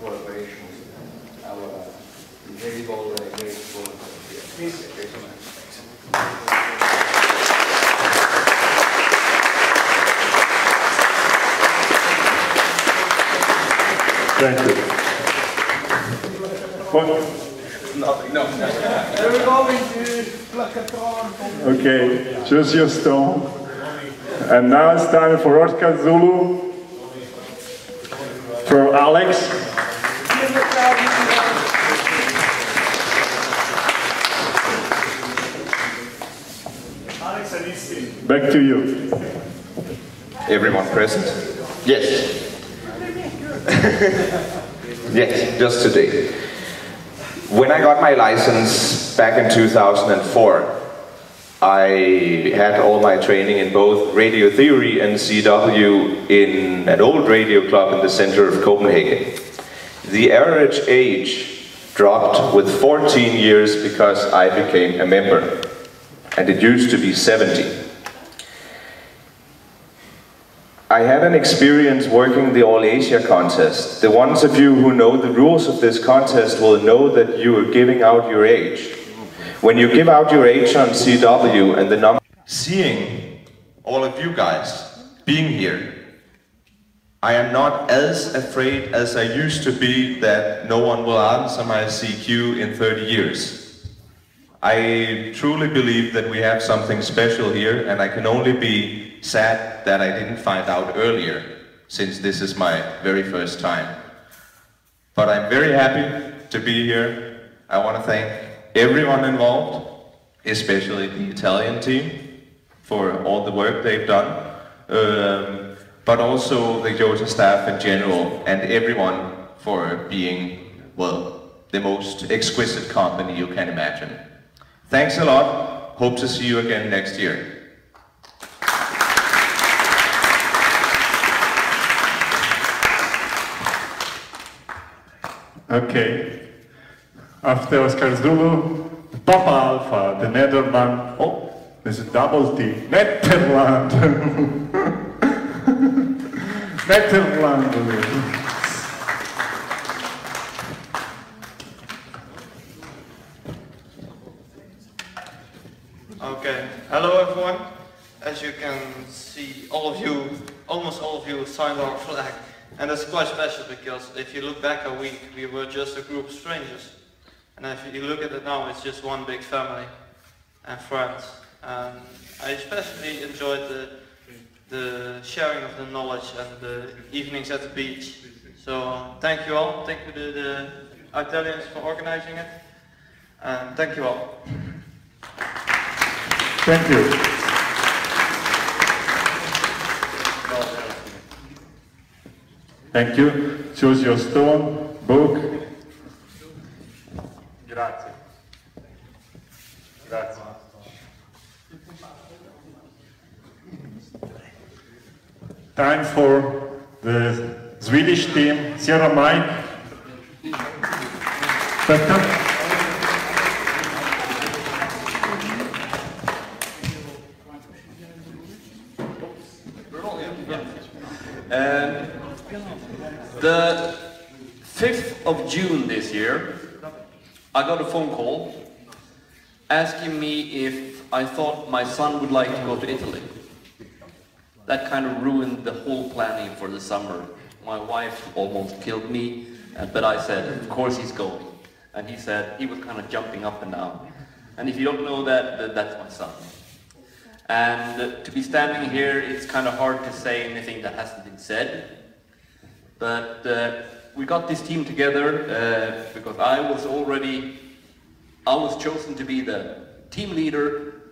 collaboration with our incredible, uh, great sport here. Please, thank you so much. Thank you. Nothing, no. Okay, choose your stone. And now it's time for Oscar Zulu. For Alex. Back to you. Everyone present? Yes. yes, just today. When I got my license back in 2004, I had all my training in both radio theory and CW in an old radio club in the center of Copenhagen. The average age dropped with 14 years because I became a member, and it used to be 70. I had an experience working the All Asia contest. The ones of you who know the rules of this contest will know that you are giving out your age. When you give out your age on CW and the number... Seeing all of you guys being here, I am not as afraid as I used to be that no one will answer my CQ in 30 years. I truly believe that we have something special here and I can only be sad that I didn't find out earlier since this is my very first time. But I'm very happy to be here. I want to thank everyone involved, especially the Italian team for all the work they've done, um, but also the Yota staff in general and everyone for being, well, the most exquisite company you can imagine. Thanks a lot. Hope to see you again next year. Okay. After Oscar Zulu, Papa Alpha, the Netherland. Oh, there's a double T. Netherland. Netherland. Okay, hello everyone. As you can see, all of you, almost all of you signed our flag. And that's quite special because if you look back a week, we were just a group of strangers. And if you look at it now, it's just one big family and friends. And I especially enjoyed the, the sharing of the knowledge and the evenings at the beach. So thank you all. Thank you to the Italians for organizing it. And thank you all. Thank you. Thank you. Choose your stone, book. Grazie. Grazie. Time for the Swedish team, Sierra Mike. The fifth of June this year, I got a phone call asking me if I thought my son would like to go to Italy. That kind of ruined the whole planning for the summer. My wife almost killed me, uh, but I said, of course he's going. And he said, he was kind of jumping up and down. And if you don't know that, that's my son. And to be standing here, it's kind of hard to say anything that hasn't been said. But uh, we got this team together uh, because I was already, I was chosen to be the team leader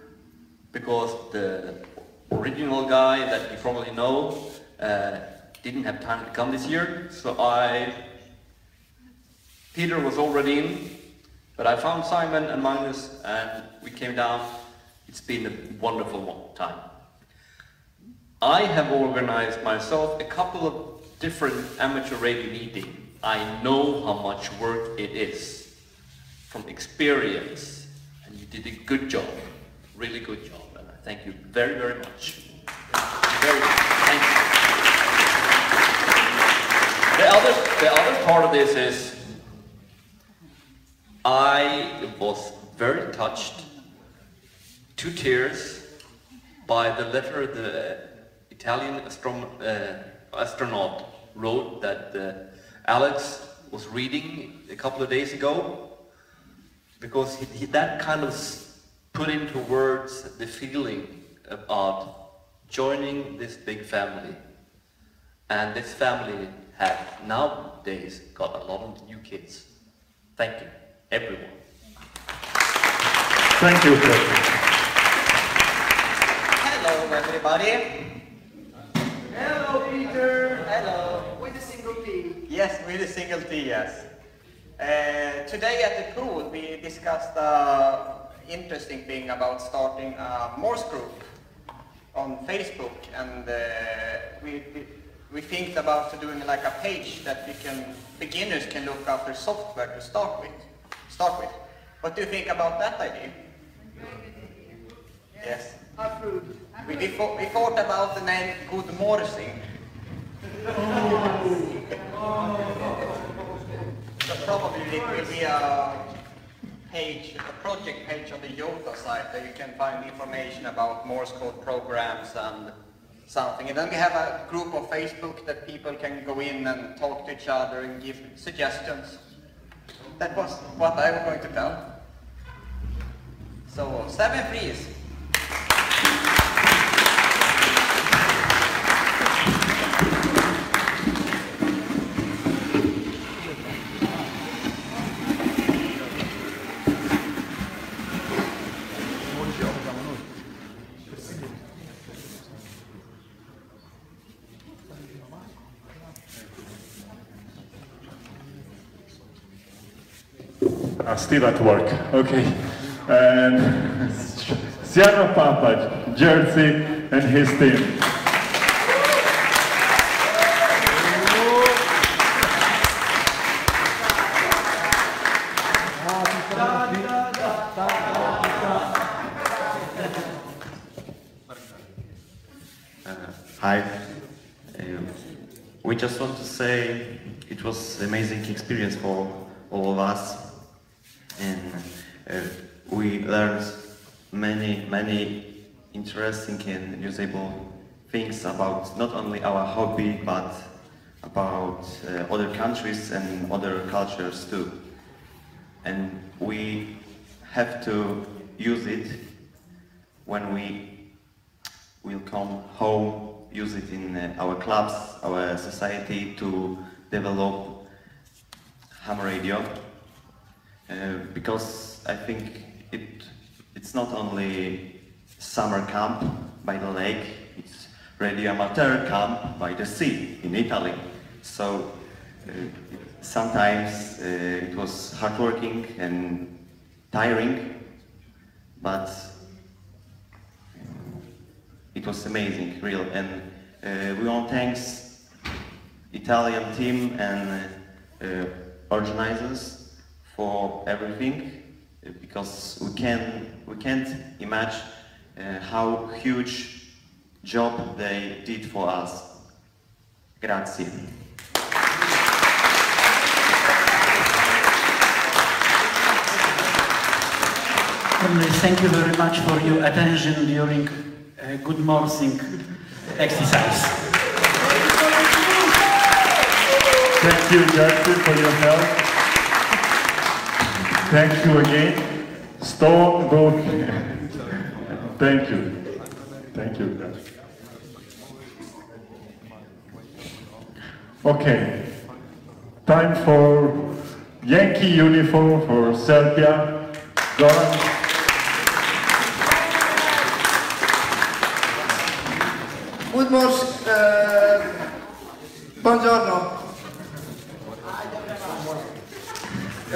because the original guy that you probably know uh, didn't have time to come this year. So I, Peter was already in, but I found Simon and Magnus and we came down. It's been a wonderful time. I have organized myself a couple of different amateur radio meeting, I know how much work it is from experience, and you did a good job, really good job, and I thank you very, very much. Very, thank you. The other, the other part of this is I was very touched to tears by the letter the Italian uh, astronaut wrote that uh, Alex was reading a couple of days ago because he, he, that kind of put into words the feeling about joining this big family. And this family had nowadays got a lot of new kids. Thank you, everyone. Thank you, Fred. Hello, everybody. Hello, Peter. Hello. With a single T. Yes, with a single T, yes. Uh, today at the pool, we discussed the interesting thing about starting a Morse group on Facebook, and uh, we, we we think about doing like a page that we can beginners can look after software to start with. Start with. What do you think about that idea? Yes. Approved. We, we, thought, we thought about the name Good Morsing. So probably it will be a page, a project page on the Yota site that you can find information about Morse code programs and something. And then we have a group on Facebook that people can go in and talk to each other and give suggestions. That was what I was going to tell. So, seven please. I'm still at work. Okay. And Sierra Papa, Jersey, and his team. Uh, hi. We just want to say it was amazing experience for all of us, and uh, we learned many many interesting and usable things about not only our hobby but about uh, other countries and other cultures too. And we have to use it when we will come home, use it in uh, our clubs, our society to develop ham radio. Uh, because I think it it's not only summer camp by the lake, it's radio amateur camp by the sea in Italy. So uh, sometimes uh, it was hardworking and tiring, but it was amazing, real. And uh, we want thanks Italian team and uh, organizers for everything uh, because we can we can't imagine uh, how huge job they did for us. Grazie. Thank you very much for your attention during a good morning exercise. Thank you, Justin, for your help. Thank you again. Stone Broken. Thank you. Thank you. Okay. Time for Yankee uniform for Serbia. Goran. Good morning. Uh, buongiorno.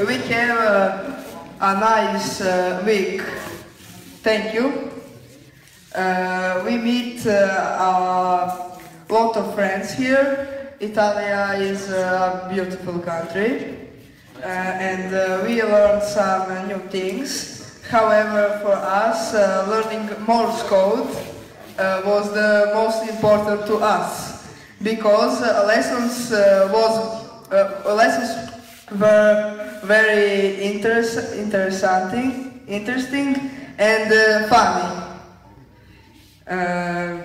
We have uh, a nice uh, week. Thank you. Uh, we meet uh, a lot of friends here. Italia is a beautiful country. Uh, and uh, we learned some new things. However, for us, learning Morse code was the most important to us because lessons was uh, lessons were very interest, interesting, interesting and uh, funny. Uh,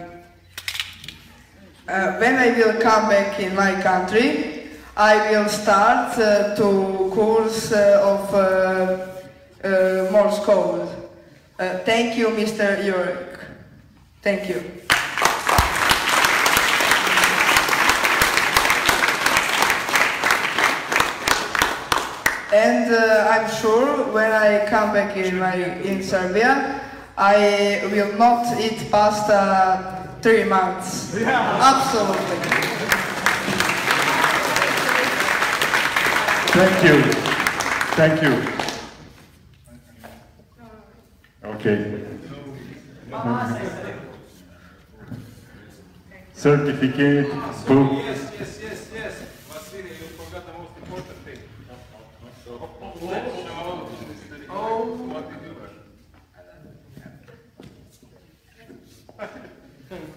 uh, when I will come back in my country, I will start uh, to course of Morse code. Thank you, Mr. Jurek. Thank you. And uh, I'm sure when I come back in my in Serbia, I will not eat pasta three months. Absolutely. Thank you. Thank you. Okay. Certificate, book. Yes, yes, yes, yes. Vasily, you forgot the most important thing. So, let's show Mr. Oh. what we do.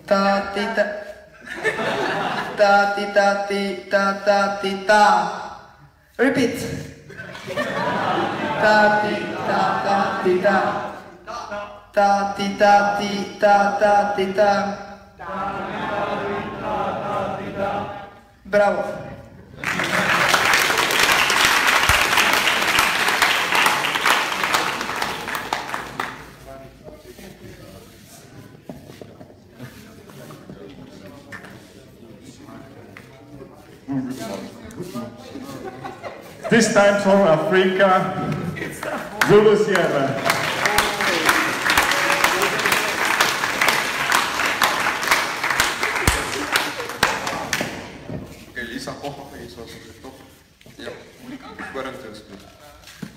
Ta ti ta. Ta ti ta ti ta ta ti ta. Repeat. Ta ti ta ta ti ta. Ta ti ta ti ta ta ti ta. Bravo. This time from Africa, Zulu Sierra. Okay, Lisa Koch, is also the top. Yeah, Quarantine speak.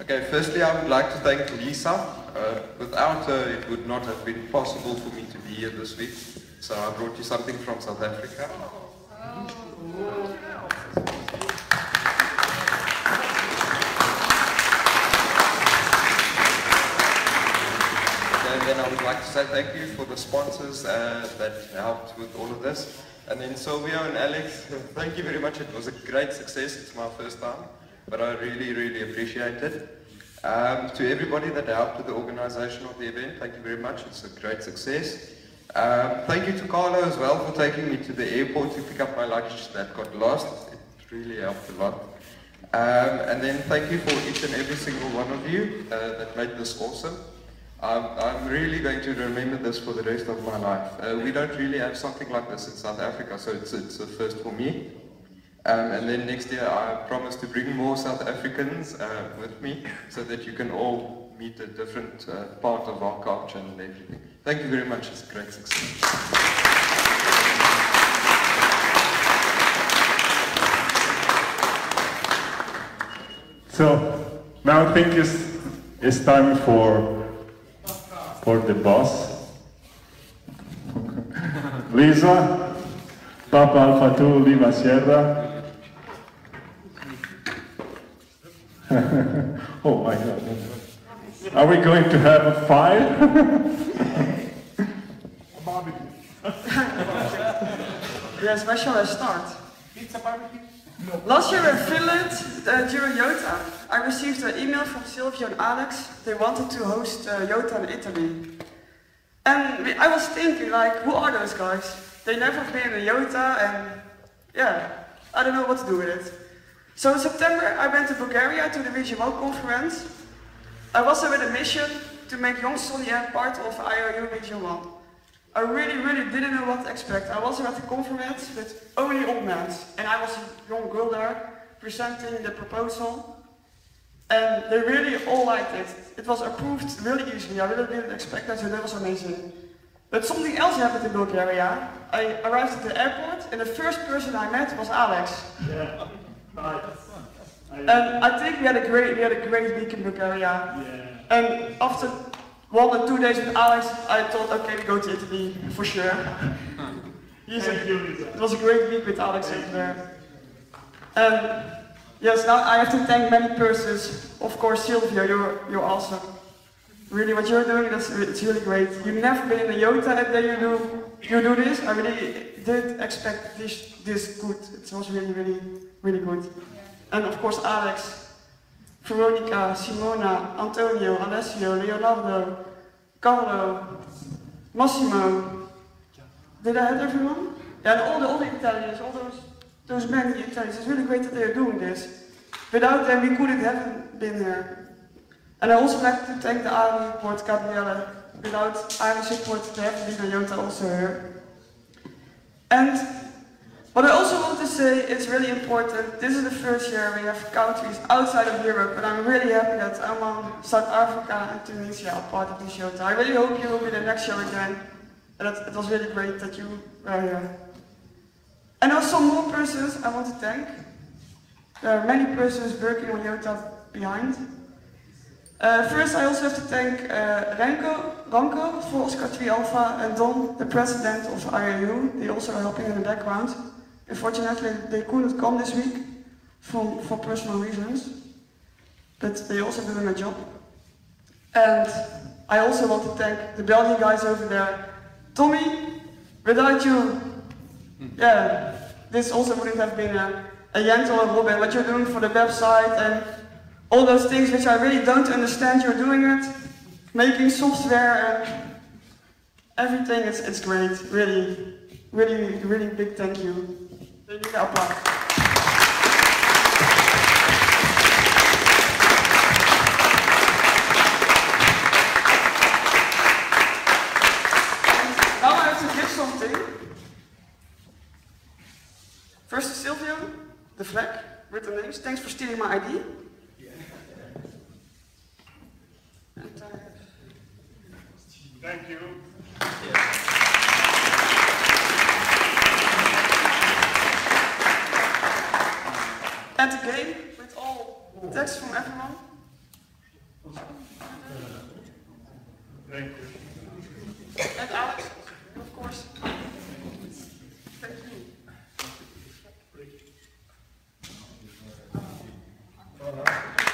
Okay, firstly, I would like to thank Lisa. Uh, without her, it would not have been possible for me to be here this week. So I brought you something from South Africa. And say thank you for the sponsors uh, that helped with all of this. And then Silvio and Alex, thank you very much. It was a great success. It's my first time, but I really, really appreciate it. Um, to everybody that helped with the organization of the event, thank you very much. It's a great success. Um, thank you to Carlo as well for taking me to the airport to pick up my luggage that got lost. It really helped a lot. Um, and then thank you for each and every single one of you uh, that made this awesome. I'm, I'm really going to remember this for the rest of my life. Uh, we don't really have something like this in South Africa, so it's, it's a first for me. Um, and then next year I promise to bring more South Africans uh, with me so that you can all meet a different uh, part of our culture and everything. Thank you very much, it's a great success. So now I think it's, it's time for, for the boss. Lisa, Papa Alpha 2 Lima Sierra. oh my god. Are we going to have a fire? Barbecue. Yes, where shall I start? Last year in Finland, uh, during Yota, I received an email from Silvio and Alex. They wanted to host uh, Yota in Italy. And I was thinking, like, who are those guys? They never been in Yota, and yeah, I don't know what to do with it. So in September, I went to Bulgaria to the 1 conference. I was there with a mission to make Young Sonja part of IARU Region 1. I really, really didn't know what to expect. I was at the conference with only old men, and I was a young girl there presenting the proposal. And they really all liked it. It was approved really easily. I really didn't expect that, so that was amazing. But something else happened in Bulgaria. I arrived at the airport, and the first person I met was Alex. Yeah. And I think we had a great, we had a great week in Bulgaria. Yeah. And after one or two days with Alex, I thought, okay, we go to Italy for sure. He's a- you, It was a great week with Alex over there. And uh, um, yes, now I have to thank many persons. Of course, Silvio, you're you're awesome. Really, what you're doing, that's it's really great. You've never been in a Yota, and then you do you do this. I really did expect this this good. It was really, really, really good. And of course, Alex, Veronica, Simona, Antonio, Alessio, Leonardo, Carlo, Massimo. Did I have everyone? Yeah, and all the the Italians, all those those many Italians. It's really great that they are doing this. Without them, we couldn't have been here. And I also like to thank the Army report, Gabriele. Without Army support, they have been Jota also here. And what I also want to say, it's really important. This is the first year we have countries outside of Europe, but I'm really happy that Oman, South Africa, and Tunisia are part of this Yota. I really hope you will be the next year again. And it, was really great that you were here. And also more persons I want to thank. There are many persons working on Yota behind. Uh, first, I also have to thank uh, Renko, Ranko for Oscar 3 Alpha and Don, the president of IARU. They also are helping in the background. Unfortunately, they couldn't come this week from, for personal reasons, but they also doing a job. And I also want to thank the Belgian guys over there. Tommy, without you, yeah, this also wouldn't have been a, a Jentel and Robin, what you're doing for the website and all those things which I really don't understand, you're doing it, making software and everything, it's, it's great, really, really, really big thank you. Thank you, applaus. Now I have to give something. First to Silvio, the flag with the names. Thanks for stealing my ID. And, uh, Thank you. And the game with all text from everyone. Thank you. And Alex, of course. Thank you. Just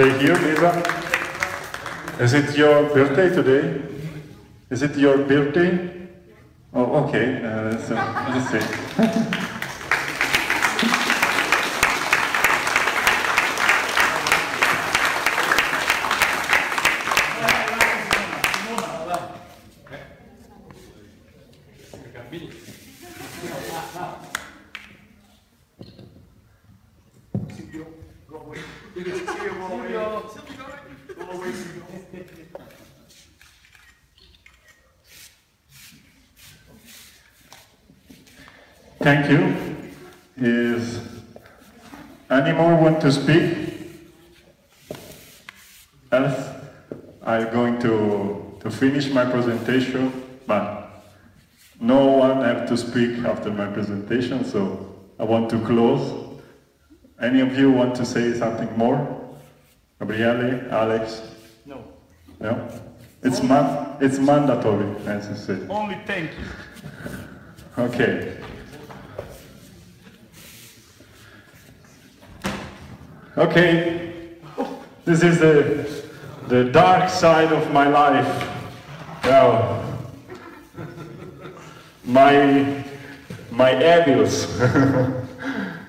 Stay here, Lisa. Is it your birthday today? Is it your birthday? Oh, okay. Uh, so let's see. Thank you. Is any more want to speak? Else, I'm going to, to finish my presentation, but to speak after my presentation, so I want to close. Any of you want to say something more? Gabriele, Alex? No. No? It's, man, it's mandatory, as you said. Only thank you. Okay. Okay, oh. this is the, the dark side of my life. Well, my, my evils.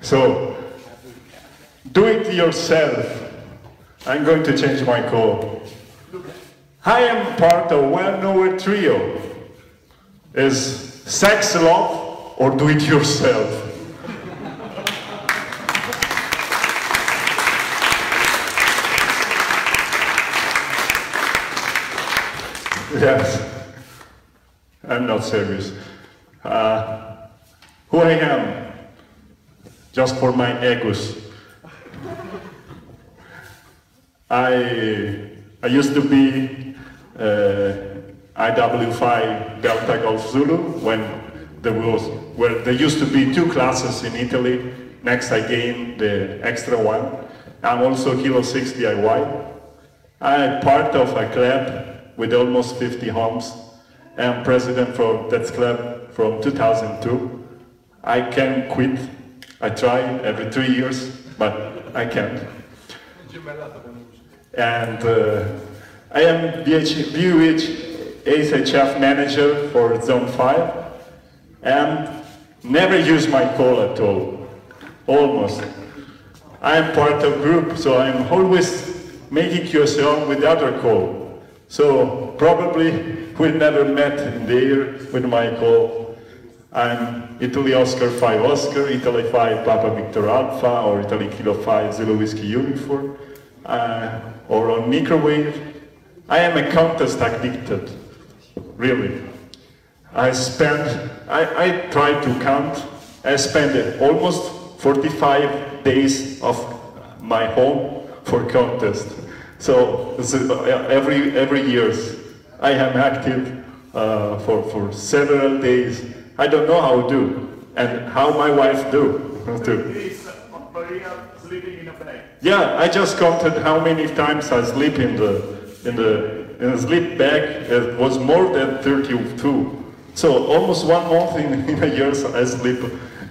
so, do it yourself. I'm going to change my call. I am part of well-known trio. Is sex love or do it yourself? Yes, I'm not serious. Uh, who I am, just for my egos. I, I used to be uh, IW5 Delta Golf Zulu when there was, well, there used to be two classes in Italy. Next I gained the extra one. I'm also Kilo 6 DIY. I'm part of a club with almost 50 homes. I'm president for that club from 2002. I can quit. I try every three years, but I can't. And uh, I am VH, VUH ASHF manager for Zone 5 and never use my call at all, almost. I am part of group, so I'm always making QSL with other call. So probably we never met in there with my call. I'm Italy Oscar 5 Oscar, Italy 5 Papa Victor Alpha, or Italy Kilo 5 Zulu Whiskey Uniform, uh, or on microwave. I am a contest addicted, really. I spend, I, I try to count, I spend almost 45 days of my home for contest. So every, every year I am active uh, for, for several days. I don't know how to do, and how my wife do. too. Uh, sleeping in a bed. Yeah, I just counted how many times I sleep in the in the in the sleep bag. It was more than 32. So almost one month in, in a year I sleep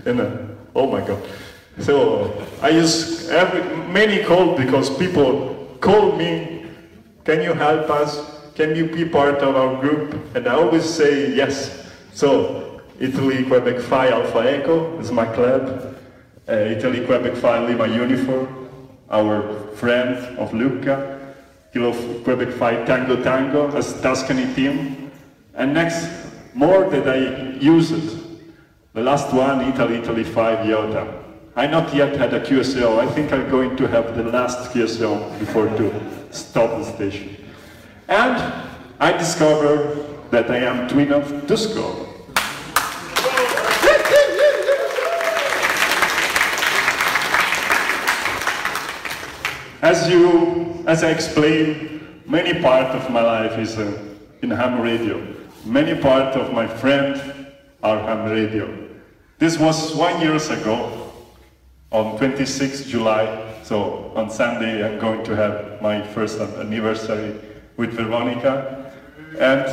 in a. Oh my God. So I use every many call because people call me. Can you help us? Can you be part of our group? And I always say yes. So Italy Quebec Phi Alpha Echo is my club. Uh, Italy Quebec Phi Lima Uniform, our friend of Luca. Kilo Quebec Phi Tango Tango as Tuscany team. And next, more that I use it. The last one, Italy Italy 5 Iota. I not yet had a QSO. I think I'm going to have the last QSO before to stop the station. And I discovered that I am twin of Dusko. As you, as I explained, many part of my life is uh, in ham radio. Many part of my friends are ham radio. This was one years ago, on 26 July. So on Sunday, I'm going to have my first anniversary with Veronica. And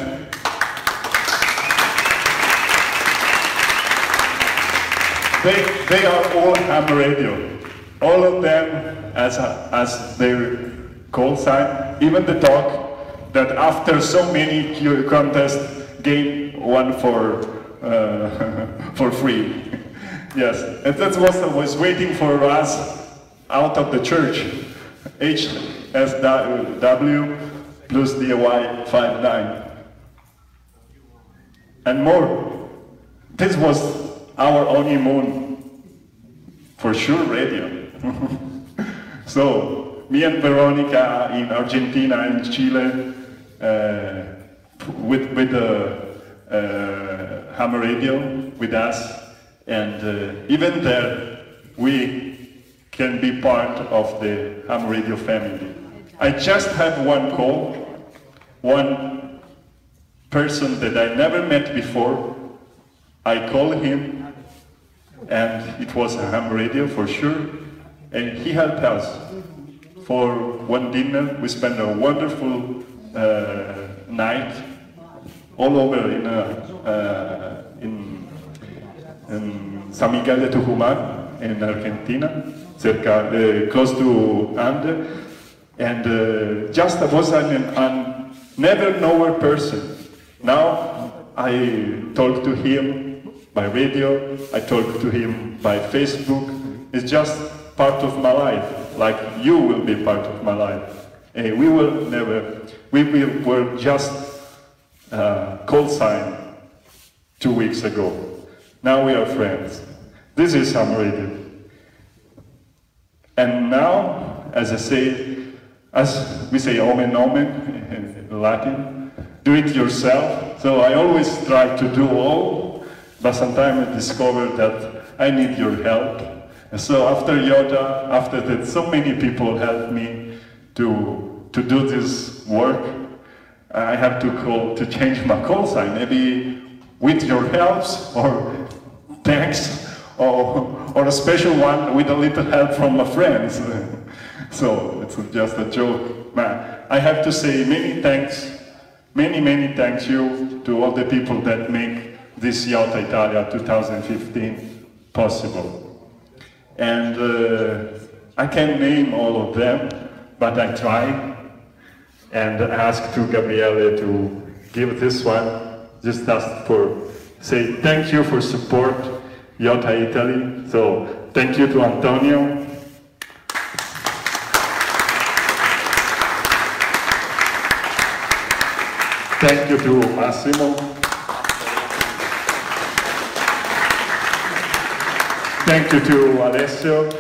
they, they are all ham radio. All of them as, a, as their call sign, even the dog that after so many contests gained one for, uh, for free. yes, and that was, was waiting for us out of the church. HSW plus DY 59. And more. This was our honeymoon for sure radio. so, me and Veronica in Argentina and Chile uh, with, with the uh, ham radio with us. And uh, even there, we can be part of the ham radio family. I just have one call, one person that I never met before, I called him, and it was a ham radio for sure, and he helped us. For one dinner, we spent a wonderful uh, night all over in, uh, uh, in, in San Miguel de Tucumán in Argentina, uh, close to Ande, and uh, just I was an, an never knower person. Now I talk to him by radio, I talk to him by Facebook. It's just part of my life, like you will be part of my life. And we will never, we, we were just uh, call sign two weeks ago. Now we are friends. This is ham radio. And now, as I say, as we say omen omen in Latin, do it yourself. So I always try to do all, but sometimes I discover that I need your help. And so after Yota, after that so many people helped me to, to do this work, I have to call to change my call sign. Maybe with your helps or thanks or, or a special one with a little help from my friends. so it's just a joke. Man, I have to say many thanks, many, many thanks you to all the people that make this Yota Italia 2015 possible. And uh, I can't name all of them, but I try and ask to Gabriele to give this one, just ask for, say thank you for support, Yota Italy. So thank you to Antonio. Thank you to Massimo. Thank you to Alessio.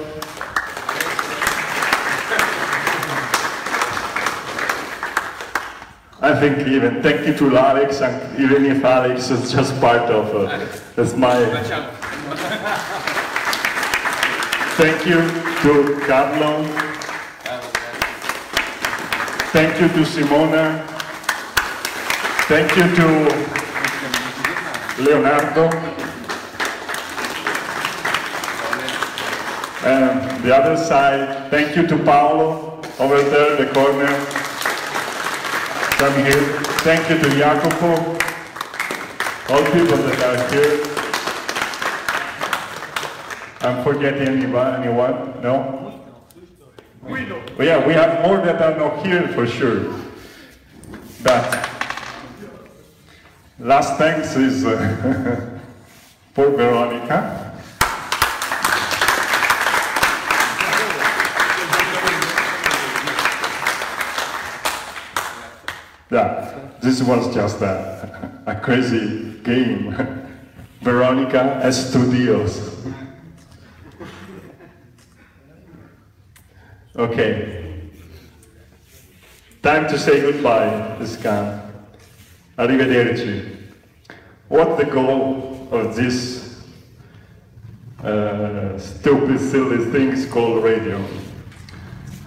I think even thank you to Alex, and even if Alex is just part of uh, that's my. Thank you to Carlo. Thank you to Simona. Thank you to Leonardo. And the other side, thank you to Paolo over there the corner. Come here. Thank you to Jacopo, all people that are here. I'm forgetting anybody, anyone? No? Well, yeah, we have more that are not here for sure. But last thanks is uh, for Veronica. Yeah, this was just a, a crazy game. Veronica Estudios. Okay. Time to say goodbye, Iskan. Arrivederci. What the goal of this uh, stupid, silly things called radio?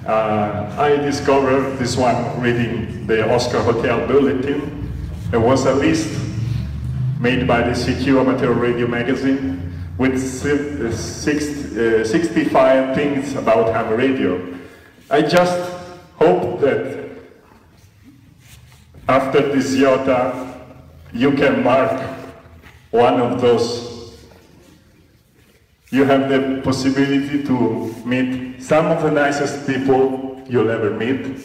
Uh, I discovered this one reading the Oscar Hotel Bulletin. It was a list made by the CQ Amateur Radio magazine with uh, six, uh, 65 things about ham radio. I just hope that after this Yota, you can mark one of those. You have the possibility to meet some of the nicest people you'll ever meet,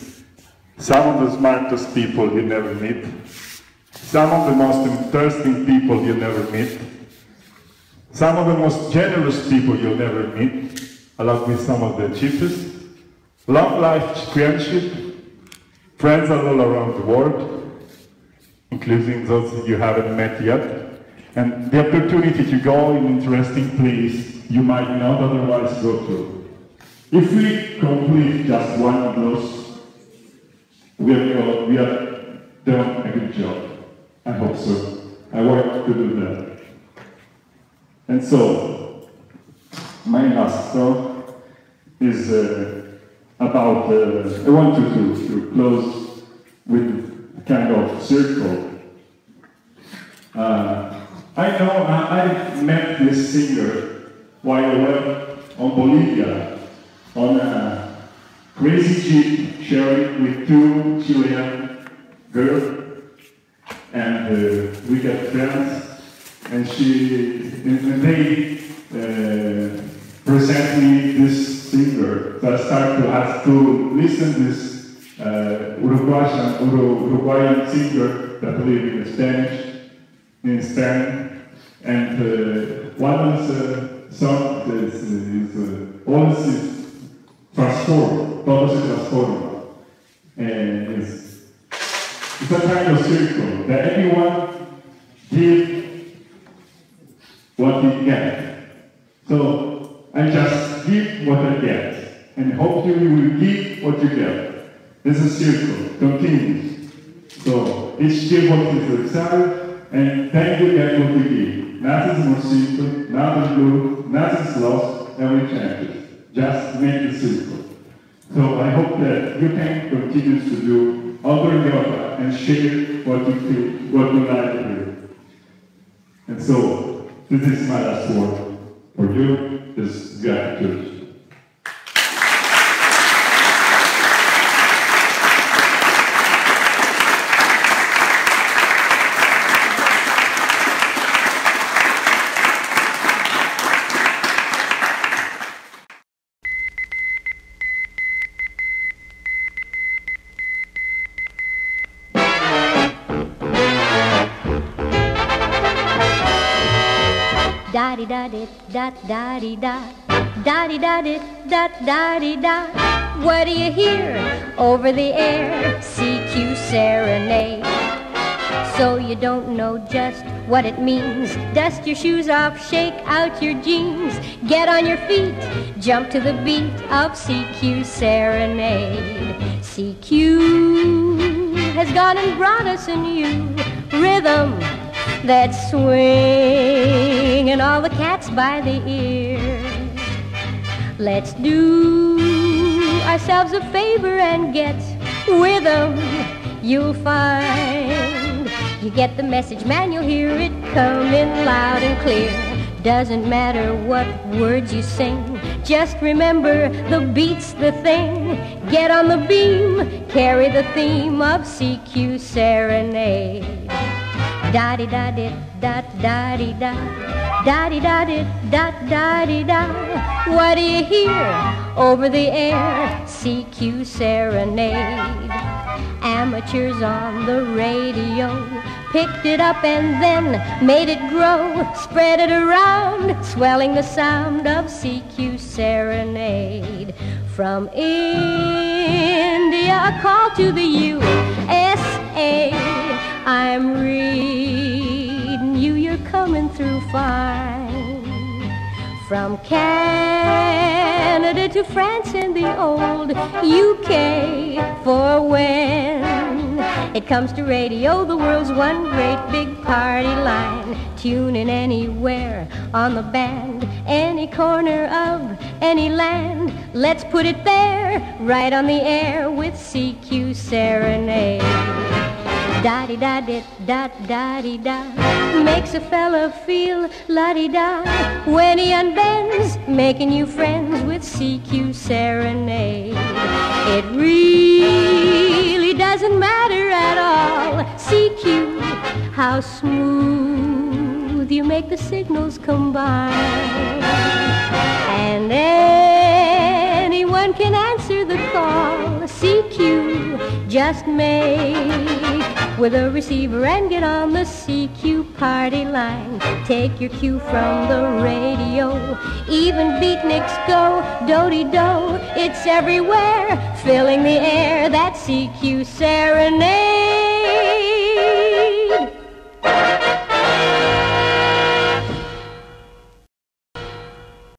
some of the smartest people you'll never meet, some of the most interesting people you'll never meet, some of the most generous people you'll never meet, along with some of the cheapest, long life friendship, friends all around the world, including those you haven't met yet, and the opportunity to go in interesting place you might not otherwise go to. If we complete just one of those, we are, we are done a good job. I hope so. I work to do that. And so, my last talk is uh, about, uh, I want to, to, to close with a kind of circle. Uh, I know I, I met this singer while I was on Bolivia on a crazy jeep sharing with two Chilean girls, and uh, we got friends. And she, and, they uh, present me this singer. So I start to ask to listen this uh, Uruguayan, Uruguayan singer that live in Spanish, in Spain. And uh, one of the songs is, uh, all is transformed, se transforma. And it's, it's a kind of circle that everyone give what he get. So I just give what I get, and hopefully you will give what you get. This is circle, continues. So each give what is required, and then you get what you give. Nothing is more simple, nothing blue, nothing is lost, and we change. Just make it simple. So I hope that you can continue to do other Yota and share what you feel, what you like here. And so, this is my last word for you, is gratitude. Da da di da da di da di da da di da. What do you hear over the air? CQ serenade. So you don't know just what it means. Dust your shoes off, shake out your jeans, get on your feet, jump to the beat of CQ serenade. CQ has gone and brought us a new rhythm that's swinging all the cats by the ear. Let's do ourselves a favor and get with 'em. You'll find you get the message, man. You'll hear it coming loud and clear. Doesn't matter what words you sing, just remember the beat's the thing. Get on the beam, carry the theme of CQ Serenade. Da di da di da da di da da di da di da da di da. What do you hear over the air? CQ Serenade. Amateurs on the radio picked it up and then made it grow, spread it around, swelling the sound of CQ Serenade. From India, a call to the USA. I'm reading you, you're coming through fine. From Canada to France and the old UK. For when it comes to radio, the world's one great big party line. Tune in anywhere on the band, any corner of any land. Let's put it there, right on the air with CQ Serenade. Da di da di da da di da makes a fella feel la di da when he unbends, making you friends with CQ Serenade. It really doesn't matter at all, CQ, how smooth you make the signals combine, and anyone can answer the call. CQ, just make with a receiver and get on the CQ party line. Take your cue from the radio. Even beatniks go do-de-do. It's everywhere, filling the air. That CQ serenade.